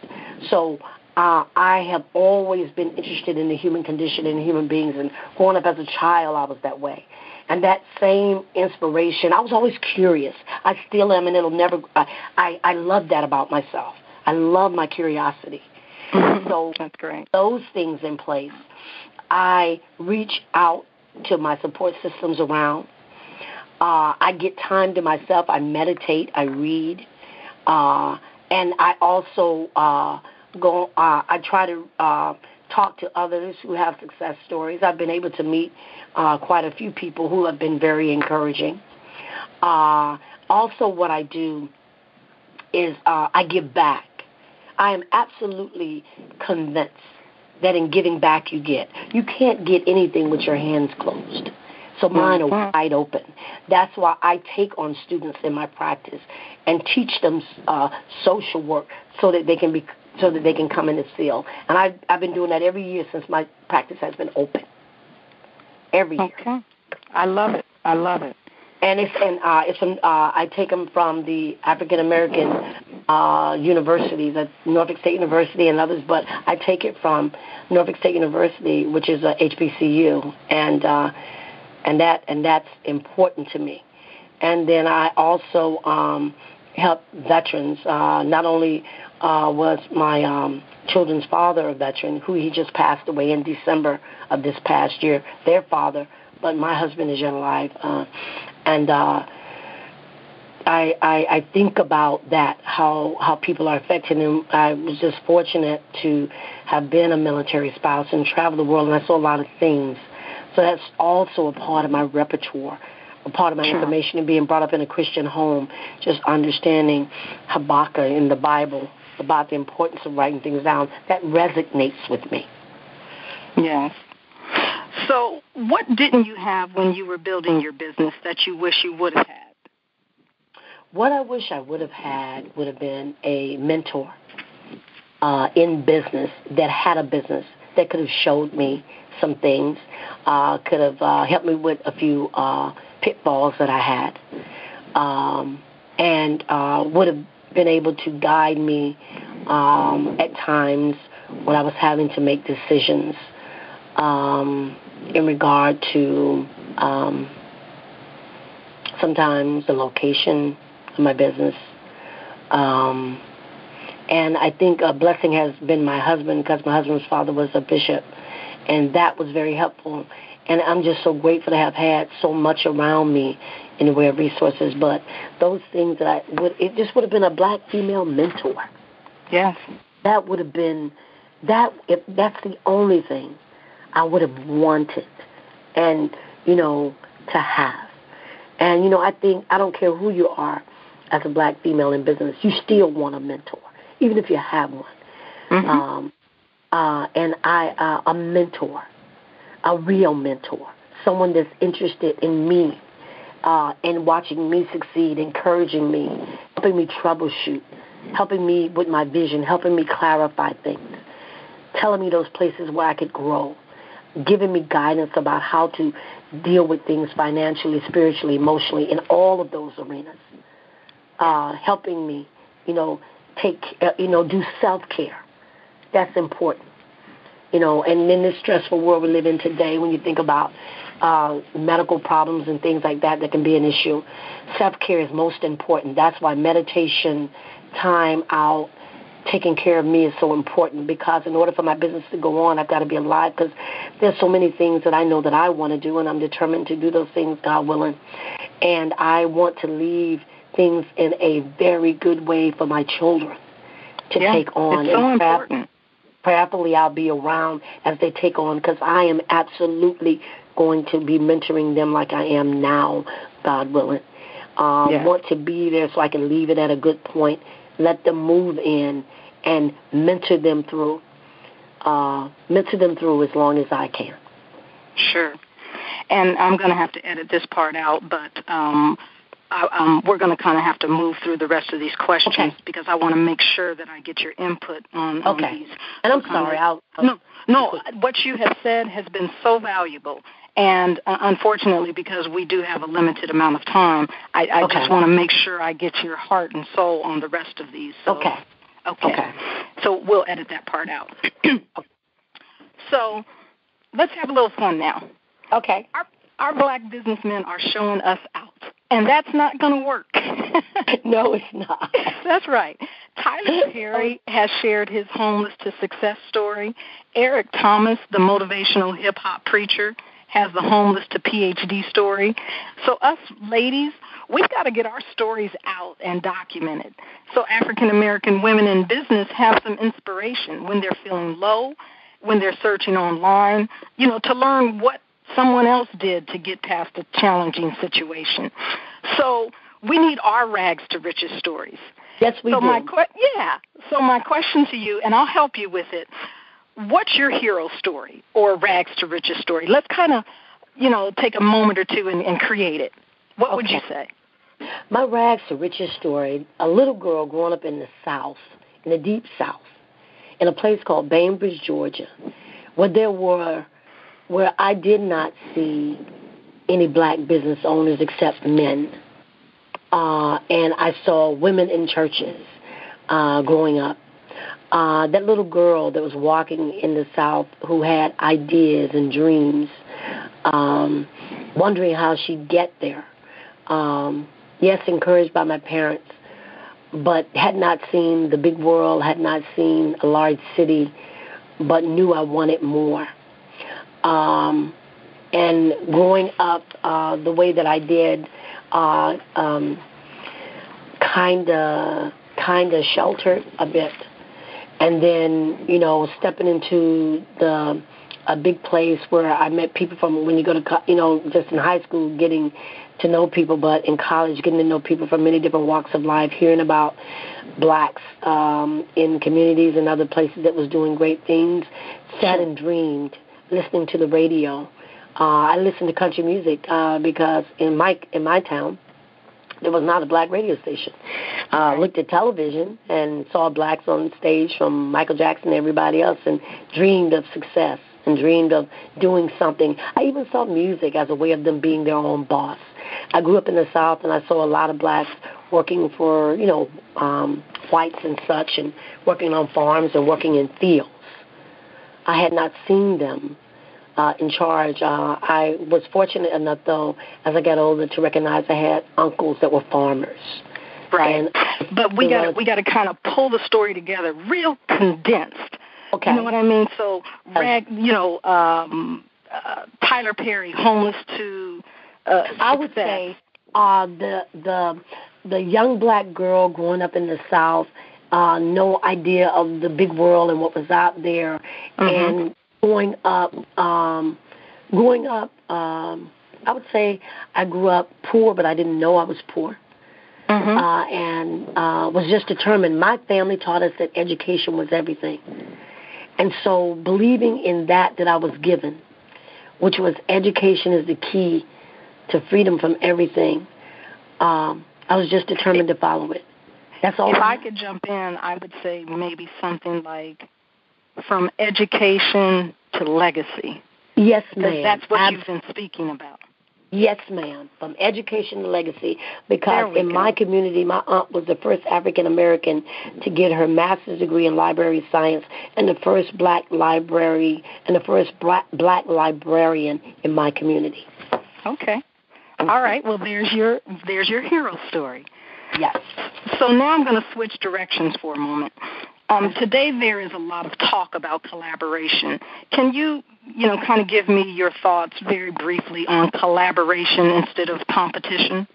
So uh, I have always been interested in the human condition and human beings, and growing up as a child, I was that way. And that same inspiration, I was always curious. I still am, and it'll never. I I, I love that about myself. I love my curiosity. so that's great. Those things in place, I reach out to my support systems around. Uh, I get time to myself. I meditate. I read, uh, and I also. Uh, go. Uh, I try to talk to others who have success stories. I've been able to meet uh, quite a few people who have been very encouraging. Uh, also, what I do is uh, I give back. I am absolutely convinced that in giving back you get. You can't get anything with your hands closed. So mine are wide open. That's why I take on students in my practice and teach them uh, social work so that they can be so that they can come in and field. And I've, I've been doing that every year since my practice has been open. Every year. Okay. I love it. I love it. And it's and uh, it's from uh, I take them from the African American uh, universities, uh, Norfolk State University and others, but I take it from Norfolk State University, which is a HBCU, and uh, and that and that's important to me. And then I also um, help veterans, uh, not only uh, was my um, children's father, a veteran, who he just passed away in December of this past year. Their father, but my husband is yet alive, uh, and uh, I, I I think about that how how people are affected. And I was just fortunate to have been a military spouse and travel the world, and I saw a lot of things. So that's also a part of my repertoire a part of my information and being brought up in a Christian home, just understanding Habakkuk in the Bible about the importance of writing things down, that resonates with me. Yes. So, what didn't you have when you were building your business that you wish you would have had? What I wish I would have had would have been a mentor uh, in business that had a business that could have showed me some things, uh, could have uh, helped me with a few uh, pitfalls that I had, um, and uh, would have been able to guide me um, at times when I was having to make decisions um, in regard to um, sometimes the location of my business um, And I think a blessing has been my husband because my husband's father was a bishop, and that was very helpful. And I'm just so grateful to have had so much around me in the way of resources. But those things that I would, it just would have been a black female mentor. Yes. That would have been that. If that's the only thing I would have wanted, and you know, to have. And you know, I think I don't care who you are as a black female in business, you still want a mentor, even if you have one. Mm-hmm. Um, uh, and I, uh, a mentor, a real mentor, someone that's interested in me uh, and watching me succeed, encouraging me, helping me troubleshoot, helping me with my vision, helping me clarify things, telling me those places where I could grow, giving me guidance about how to deal with things financially, spiritually, emotionally, in all of those arenas uh, helping me, you know, take, uh, you know, do self care. That's important, you know. And in this stressful world we live in today, when you think about uh, medical problems and things like that, that can be an issue. Self care is most important. That's why meditation, time out, taking care of me is so important because in order for my business to go on, I've got to be alive because there's so many things that I know that I want to do, and I'm determined to do those things, God willing. And I want to leave things in a very good way for my children to yeah, take on. It's so and important. Prayerfully, I'll be around as they take on because I am absolutely going to be mentoring them like I am now, God willing. Um, yeah. Want to be there so I can leave it at a good point. Let them move in and mentor them through. Uh, mentor them through as long as I can. Sure. And I'm going to have to edit this part out, but um, I, um, we're going to kind of have to move through the rest of these questions okay. because I want to make sure that I get your input on, okay. on these. And I'm sorry. I'll, I'll, no, no. What you have said has been so valuable. And uh, unfortunately, because we do have a limited amount of time, I, I okay. just want to make sure I get your heart and soul on the rest of these. So, okay. Okay. Okay. So we'll edit that part out. so let's have a little fun now. Okay. Our, our black businessmen are showing us out. And that's not going to work. no, it's not. That's right. Tyler Perry has shared his homeless to success story. Eric Thomas, the motivational hip hop preacher, has the homeless to PhD story. So, us ladies, we've got to get our stories out and documented. So, African American women in business have some inspiration when they're feeling low, when they're searching online, you know, to learn what someone else did to get past a challenging situation. So we need our rags to riches stories. Yes, we so do. My que- yeah. So my question to you, and I'll help you with it. What's your hero story or rags to riches story? Let's kind of, you know, take a moment or two and, and create it. What okay. would you say? My rags to riches story. A little girl growing up in the South, in the deep South, in a place called Bainbridge, Georgia, where there were where I did not see any black business owners except men. Uh, and I saw women in churches uh, growing up. Uh, that little girl that was walking in the South who had ideas and dreams, um, wondering how she'd get there. Um, yes, encouraged by my parents, but had not seen the big world, had not seen a large city, but knew I wanted more um, and growing up uh, the way that I did, uh, um, kind of kind of sheltered a bit, and then you know stepping into the a big place where I met people from when you go to you know just in high school getting to know people, but in college getting to know people from many different walks of life, hearing about blacks um, in communities and other places that was doing great things, sat and dreamed listening to the radio. Uh, I listened to country music uh, because in my in my town there was not a black radio station. Uh, looked at television and saw blacks on stage from Michael Jackson and everybody else, and dreamed of success and dreamed of doing something. I even saw music as a way of them being their own boss. I grew up in the South, and I saw a lot of blacks working for you know um, whites and such, and working on farms and working in fields. I had not seen them uh, in charge. Uh, I was fortunate enough, though, as I got older, to recognize I had uncles that were farmers, Right. And, but we got we got to kind of pull the story together, real condensed. Okay. You know what I mean? So, rag, you know, um, uh, Tyler Perry, homeless to. Uh, I would say uh, the the the young black girl growing up in the South, uh, no idea of the big world and what was out there, mm-hmm. and growing up, um, growing up. Um, I would say I grew up poor, but I didn't know I was poor. Mm-hmm. Uh, and uh, was just determined. My family taught us that education was everything. And so believing in that that I was given, which was education is the key to freedom from everything, um, I was just determined to follow it. That's all. If I could jump in, I would say maybe something like from education to legacy. Yes, ma'am. That's what Ab- you've been speaking about. Yes, ma'am. From education to legacy, because in go. my community, my aunt was the first African American to get her master's degree in library science, and the first black library and the first black black librarian in my community. Okay. All right. Well, there's your there's your hero story. Yes. So now I'm going to switch directions for a moment. Um, today there is a lot of talk about collaboration. Can you, you know, kind of give me your thoughts very briefly on collaboration instead of competition?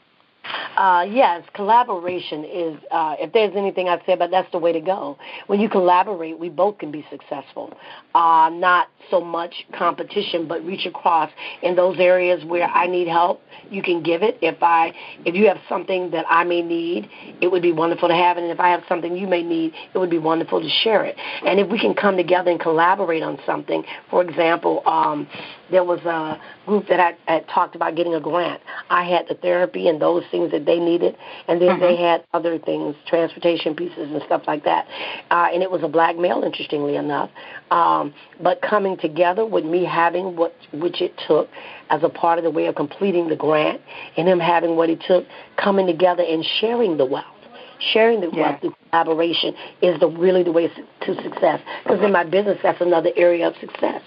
Uh, yes, collaboration is, uh, if there's anything I'd say about that's the way to go. When you collaborate, we both can be successful. Uh, not so much competition, but reach across in those areas where I need help. You can give it. If I, if you have something that I may need, it would be wonderful to have it. And if I have something you may need, it would be wonderful to share it. And if we can come together and collaborate on something, for example, um, there was a group that I had talked about getting a grant. I had the therapy and those things that they needed, and then mm-hmm. they had other things, transportation pieces and stuff like that. Uh, and it was a black male, interestingly enough. Um, but coming together with me having what which it took as a part of the way of completing the grant, and him having what it took, coming together and sharing the wealth sharing the wealth through collaboration is the really the way to success. Because in my business, that's another area of success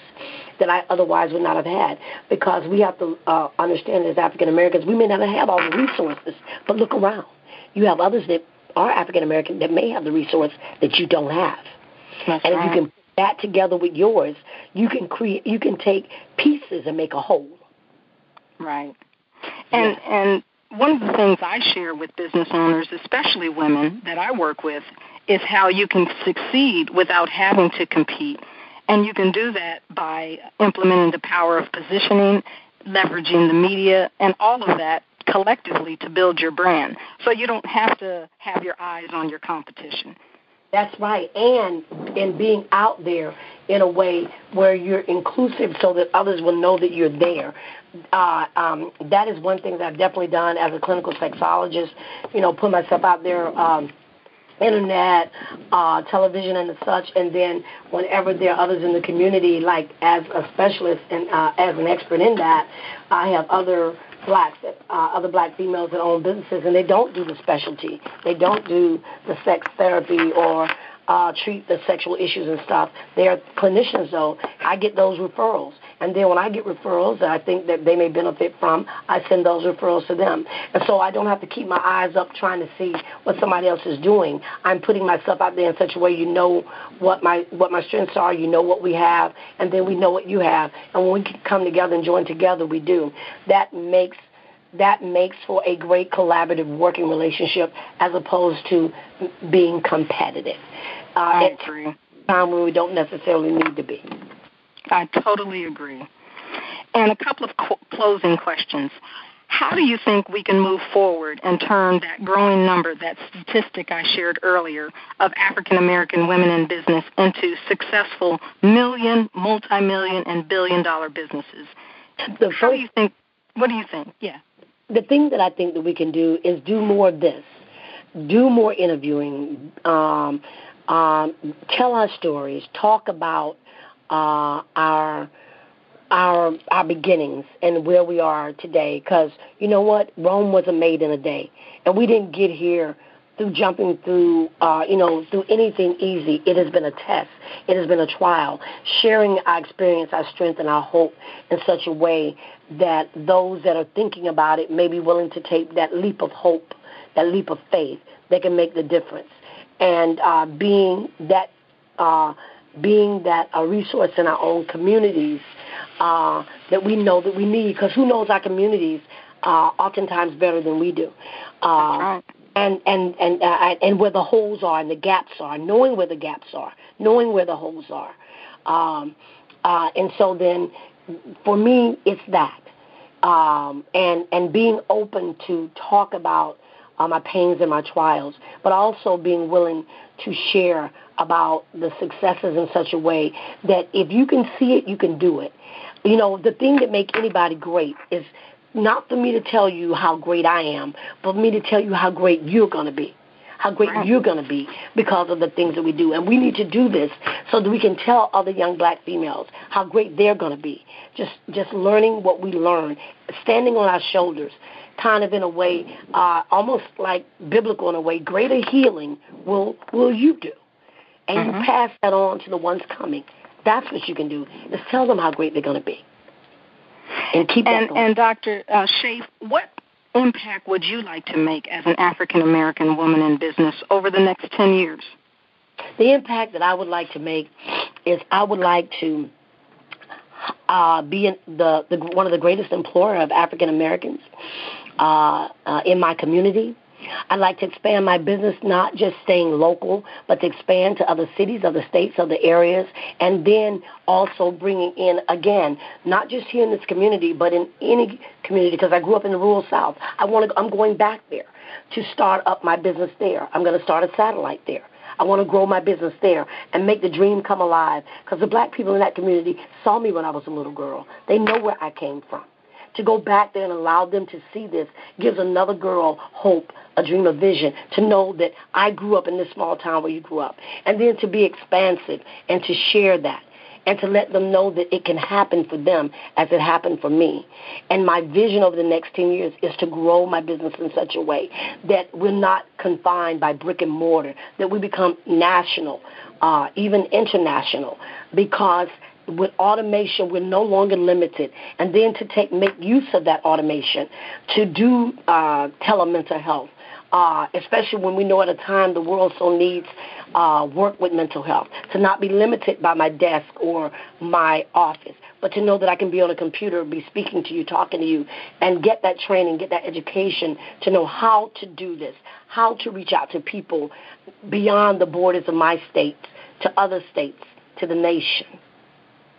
that I otherwise would not have had. Because we have to uh, understand as African Americans, we may not have all the resources, but look around. You have others that are African American that may have the resource that you don't have. That's and right. if you can put that together with yours, you can create. You can take pieces and make a whole. Right. And yeah. and one of the things I share with business owners, especially women that I work with, is how you can succeed without having to compete. And you can do that by implementing the power of positioning, leveraging the media, and all of that collectively to build your brand. So you don't have to have your eyes on your competition. That's right. And in being out there in a way where you're inclusive so that others will know that you're there. Uh, um, that is one thing that I've definitely done as a clinical sexologist, you know, put myself out there. Um, internet, uh, television, and such. And then whenever there are others in the community, like as a specialist and uh, as an expert in that, I have other blacks, uh, other black females that own businesses, and they don't do the specialty. They don't do the sex therapy or uh, treat the sexual issues and stuff. They are clinicians, though. I get those referrals. And then when I get referrals that I think that they may benefit from, I send those referrals to them. And so I don't have to keep my eyes up trying to see what somebody else is doing. I'm putting myself out there in such a way you know what my what my strengths are, you know what we have, and then we know what you have. And when we can come together and join together, we do. That makes that makes for a great collaborative working relationship as opposed to being competitive. Uh, I agree. Time when we don't necessarily need to be. I totally agree. And a couple of qu- closing questions. How do you think we can move forward and turn that growing number, that statistic I shared earlier, of African American women in business into successful million, multi million, and billion dollar businesses? The How do you think? What do you think? Yeah the thing that I think that we can do is do more of this, do more interviewing, um, um, tell our stories, talk about uh, our our our beginnings and where we are today. Because you know what, Rome wasn't made in a day, and we didn't get here through jumping through, uh, you know, through anything easy. It has been a test. It has been a trial. Sharing our experience, our strength, and our hope in such a way that those that are thinking about it may be willing to take that leap of hope, that leap of faith, that can make the difference. And uh, being that uh, being that a resource in our own communities uh, that we know that we need, because who knows our communities uh, oftentimes better than we do. Uh, right. And and and uh, and where the holes are and the gaps are, knowing where the gaps are, knowing where the holes are, um, uh, and so then, for me, it's that, um, and and being open to talk about uh, my pains and my trials, but also being willing to share about the successes in such a way that if you can see it, you can do it. You know, the thing that makes anybody great is not for me to tell you how great I am, but for me to tell you how great you're going to be how great you're going to be because of the things that we do. And we need to do this so that we can tell other young black females how great they're going to be. Just just learning what we learn, standing on our shoulders, kind of in a way, uh, almost like biblical in a way. Greater healing will will you do, and mm-hmm. you pass that on to the ones coming. That's what you can do. Is tell them how great they're going to be, and keep and, And Dr. Uh, Sheafe, what impact would you like to make as an African American woman in business over the next 10 years? The impact that I would like to make is I would like to uh, be the, the one of the greatest employer of African Americans uh, uh, in my community. I'd like to expand my business, not just staying local, but to expand to other cities, other states, other areas, and then also bringing in, again, not just here in this community, but in any community, because I grew up in the rural South. I want to, I'm going back there to start up my business there. I'm going to start a satellite there. I want to grow my business there and make the dream come alive because the black people in that community saw me when I was a little girl. They know where I came from to go back there and allow them to see this gives another girl hope, a dream, a vision, to know that I grew up in this small town where you grew up. And then to be expansive and to share that and to let them know that it can happen for them as it happened for me. And my vision over the next 10 years is to grow my business in such a way that we're not confined by brick and mortar, that we become national, uh, even international, because – with automation, we're no longer limited. And then to take make use of that automation to do uh, telemental health, uh, especially when we know at a time the world so needs uh, work with mental health, to not be limited by my desk or my office, but to know that I can be on a computer, be speaking to you, talking to you, and get that training, get that education to know how to do this, how to reach out to people beyond the borders of my state, to other states, to the nation.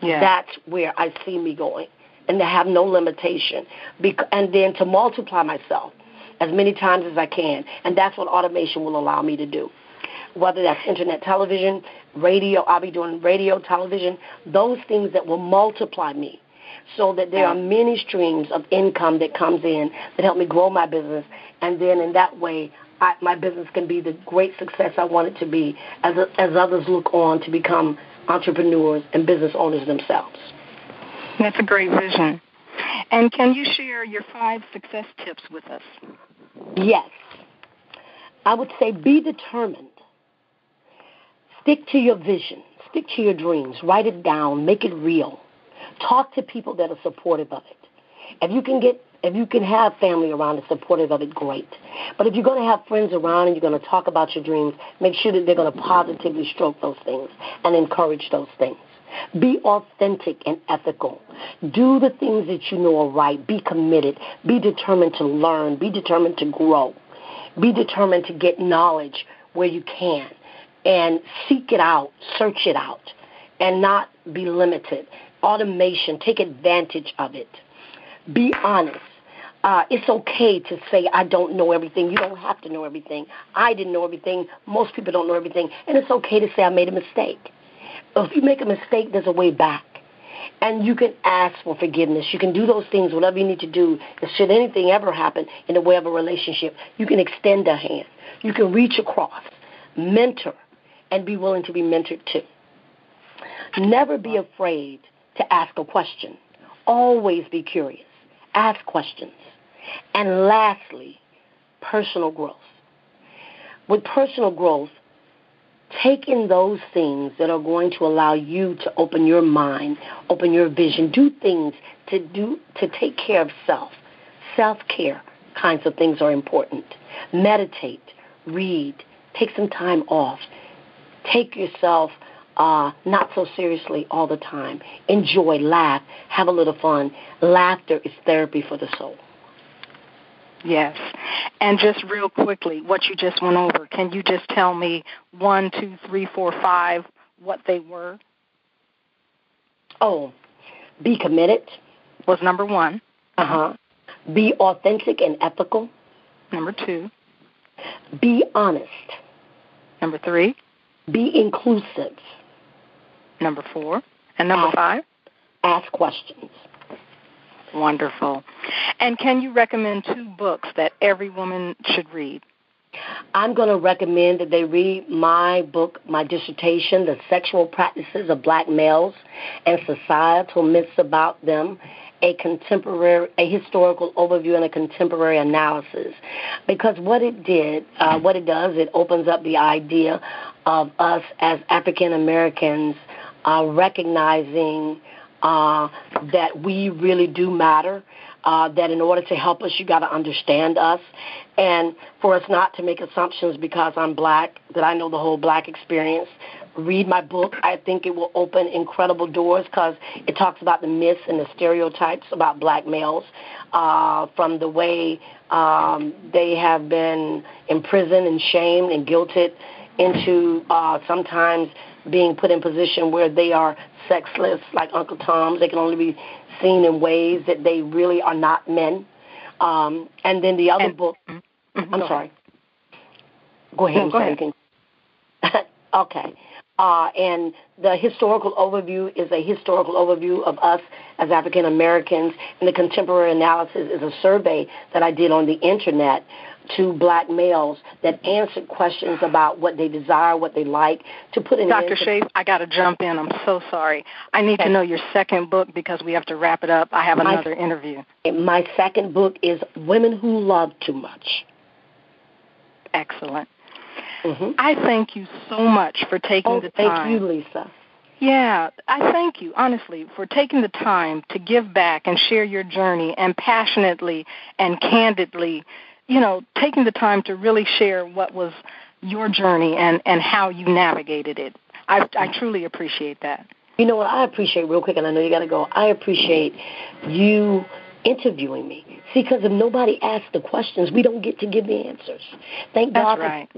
Yeah. That's where I see me going, and to have no limitation, Bec- and then to multiply myself as many times as I can, and that's what automation will allow me to do. Whether that's internet television, radio, I'll be doing radio, television, those things that will multiply me so that there are many streams of income that comes in that help me grow my business and then in that way I, my business can be the great success I want it to be as as others look on to become entrepreneurs and business owners themselves. That's a great vision. And can you share your five success tips with us? Yes. I would say be determined. Stick to your vision. Stick to your dreams. Write it down. Make it real. Talk to people that are supportive of it. If you can get if you can have family around and supportive of it, great. But if you're going to have friends around and you're going to talk about your dreams, make sure that they're going to positively stroke those things and encourage those things. Be authentic and ethical. Do the things that you know are right. Be committed. Be determined to learn. Be determined to grow. Be determined to get knowledge where you can. And seek it out, search it out, and not be limited. Automation, take advantage of it. Be honest uh, it's okay to say I don't know everything. You don't have to know everything. I didn't know everything. Most people don't know everything, and it's okay to say I made a mistake. If you make a mistake, there's a way back, and you can ask for forgiveness. You can do those things, whatever you need to do. Should anything ever happen in the way of a relationship, you can extend a hand. You can reach across, mentor, and be willing to be mentored too. Never be afraid to ask a question. Always be curious. Ask questions. And lastly, personal growth. With personal growth, take in those things that are going to allow you to open your mind, open your vision, do things to do to take care of self. Self-care kinds of things are important. Meditate, read. Take some time off. Take yourself uh, not so seriously all the time. Enjoy, laugh, have a little fun. Laughter is therapy for the soul. Yes. And just real quickly, what you just went over, can you just tell me one, two, three, four, five, what they were? Oh, be committed. Was number one. Uh huh. Be authentic and ethical. Number two. Be honest. Number three. Be inclusive. Number four. And number ask, five? Ask questions. Wonderful. And can you recommend two books that every woman should read? I'm going to recommend that they read my book, my dissertation, The Sexual Practices of Black Males and Societal Myths About Them, a contemporary, a historical overview and a contemporary analysis. Because what it did, uh, what it does, it opens up the idea of us as African Americans uh, recognizing uh, that we really do matter. Uh, that in order to help us, you got to understand us, and for us not to make assumptions because I'm black, that I know the whole black experience. Read my book. I think it will open incredible doors because it talks about the myths and the stereotypes about black males, uh, from the way um, they have been imprisoned and shamed and guilted into uh, sometimes being put in position where they are sexless, like Uncle Tom's. They can only be seen in ways that they really are not men. Um, and then the other and, book, mm-hmm, I'm sorry. Go ahead. No, go ahead. okay. Uh, and the historical overview is a historical overview of us as African Americans, and the contemporary analysis is a survey that I did on the internet to black males that answered questions about what they desire, what they like, to put in. Dr. Sheafe, I got to jump in. I'm so sorry. I need okay. to know your second book because we have to wrap it up. I have my, another interview. My second book is Women Who Love Too Much. Excellent. Mm-hmm. I thank you so much for taking oh, the time. Thank you, Lisa. Yeah, I thank you, honestly, for taking the time to give back and share your journey and passionately and candidly, you know, taking the time to really share what was your journey and, and how you navigated it. I, I truly appreciate that. You know what I appreciate real quick, and I know you got to go. I appreciate you interviewing me. See, because if nobody asks the questions, we don't get to give the answers. Thank That's God right.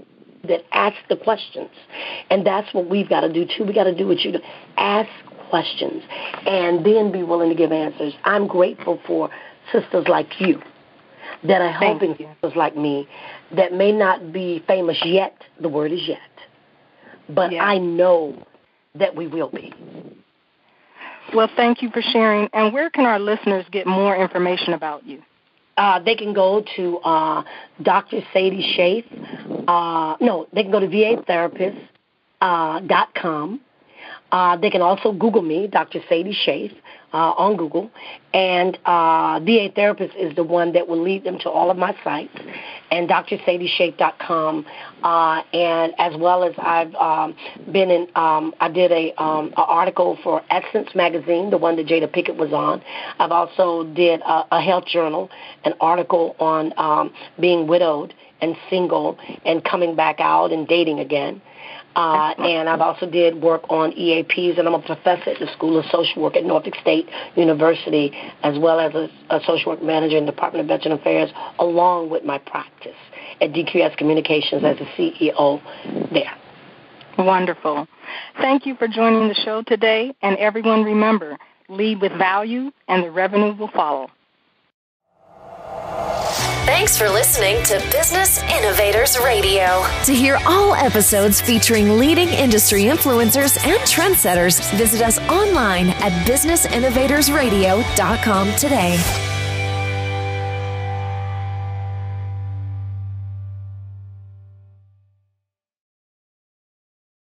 That ask the questions, and that's what we've got to do too. We got to do what you do: ask questions, and then be willing to give answers. I'm grateful for sisters like you that are helping sisters like me that may not be famous yet. The word is yet, but Yeah. I know that we will be. Well, thank you for sharing. And where can our listeners get more information about you? Uh, they can go to uh, Dr. Sadie Sheafe. Uh, no, they can go to VAtherapist uh, dot com. Uh, they can also Google me, Dr. Sadie Sheafe, uh, on Google. And uh, VA Therapist is the one that will lead them to all of my sites, and drsadieshafe.com. Uh, and as well as I've um, been in, um, I did a, um, a article for Essence magazine, the one that Jada Pinkett was on. I've also did a, a health journal, an article on um, being widowed and single and coming back out and dating again. Uh, and I've also did work on EAPs, and I'm a professor at the School of Social Work at Norfolk State University, as well as a, a social work manager in the Department of Veteran Affairs, along with my practice at DQS Communications as the CEO there. Wonderful. Thank you for joining the show today. And everyone remember, lead with value and the revenue will follow. Thanks for listening to Business Innovators Radio. To hear all episodes featuring leading industry influencers and trendsetters, visit us online at businessinnovatorsradio.com today.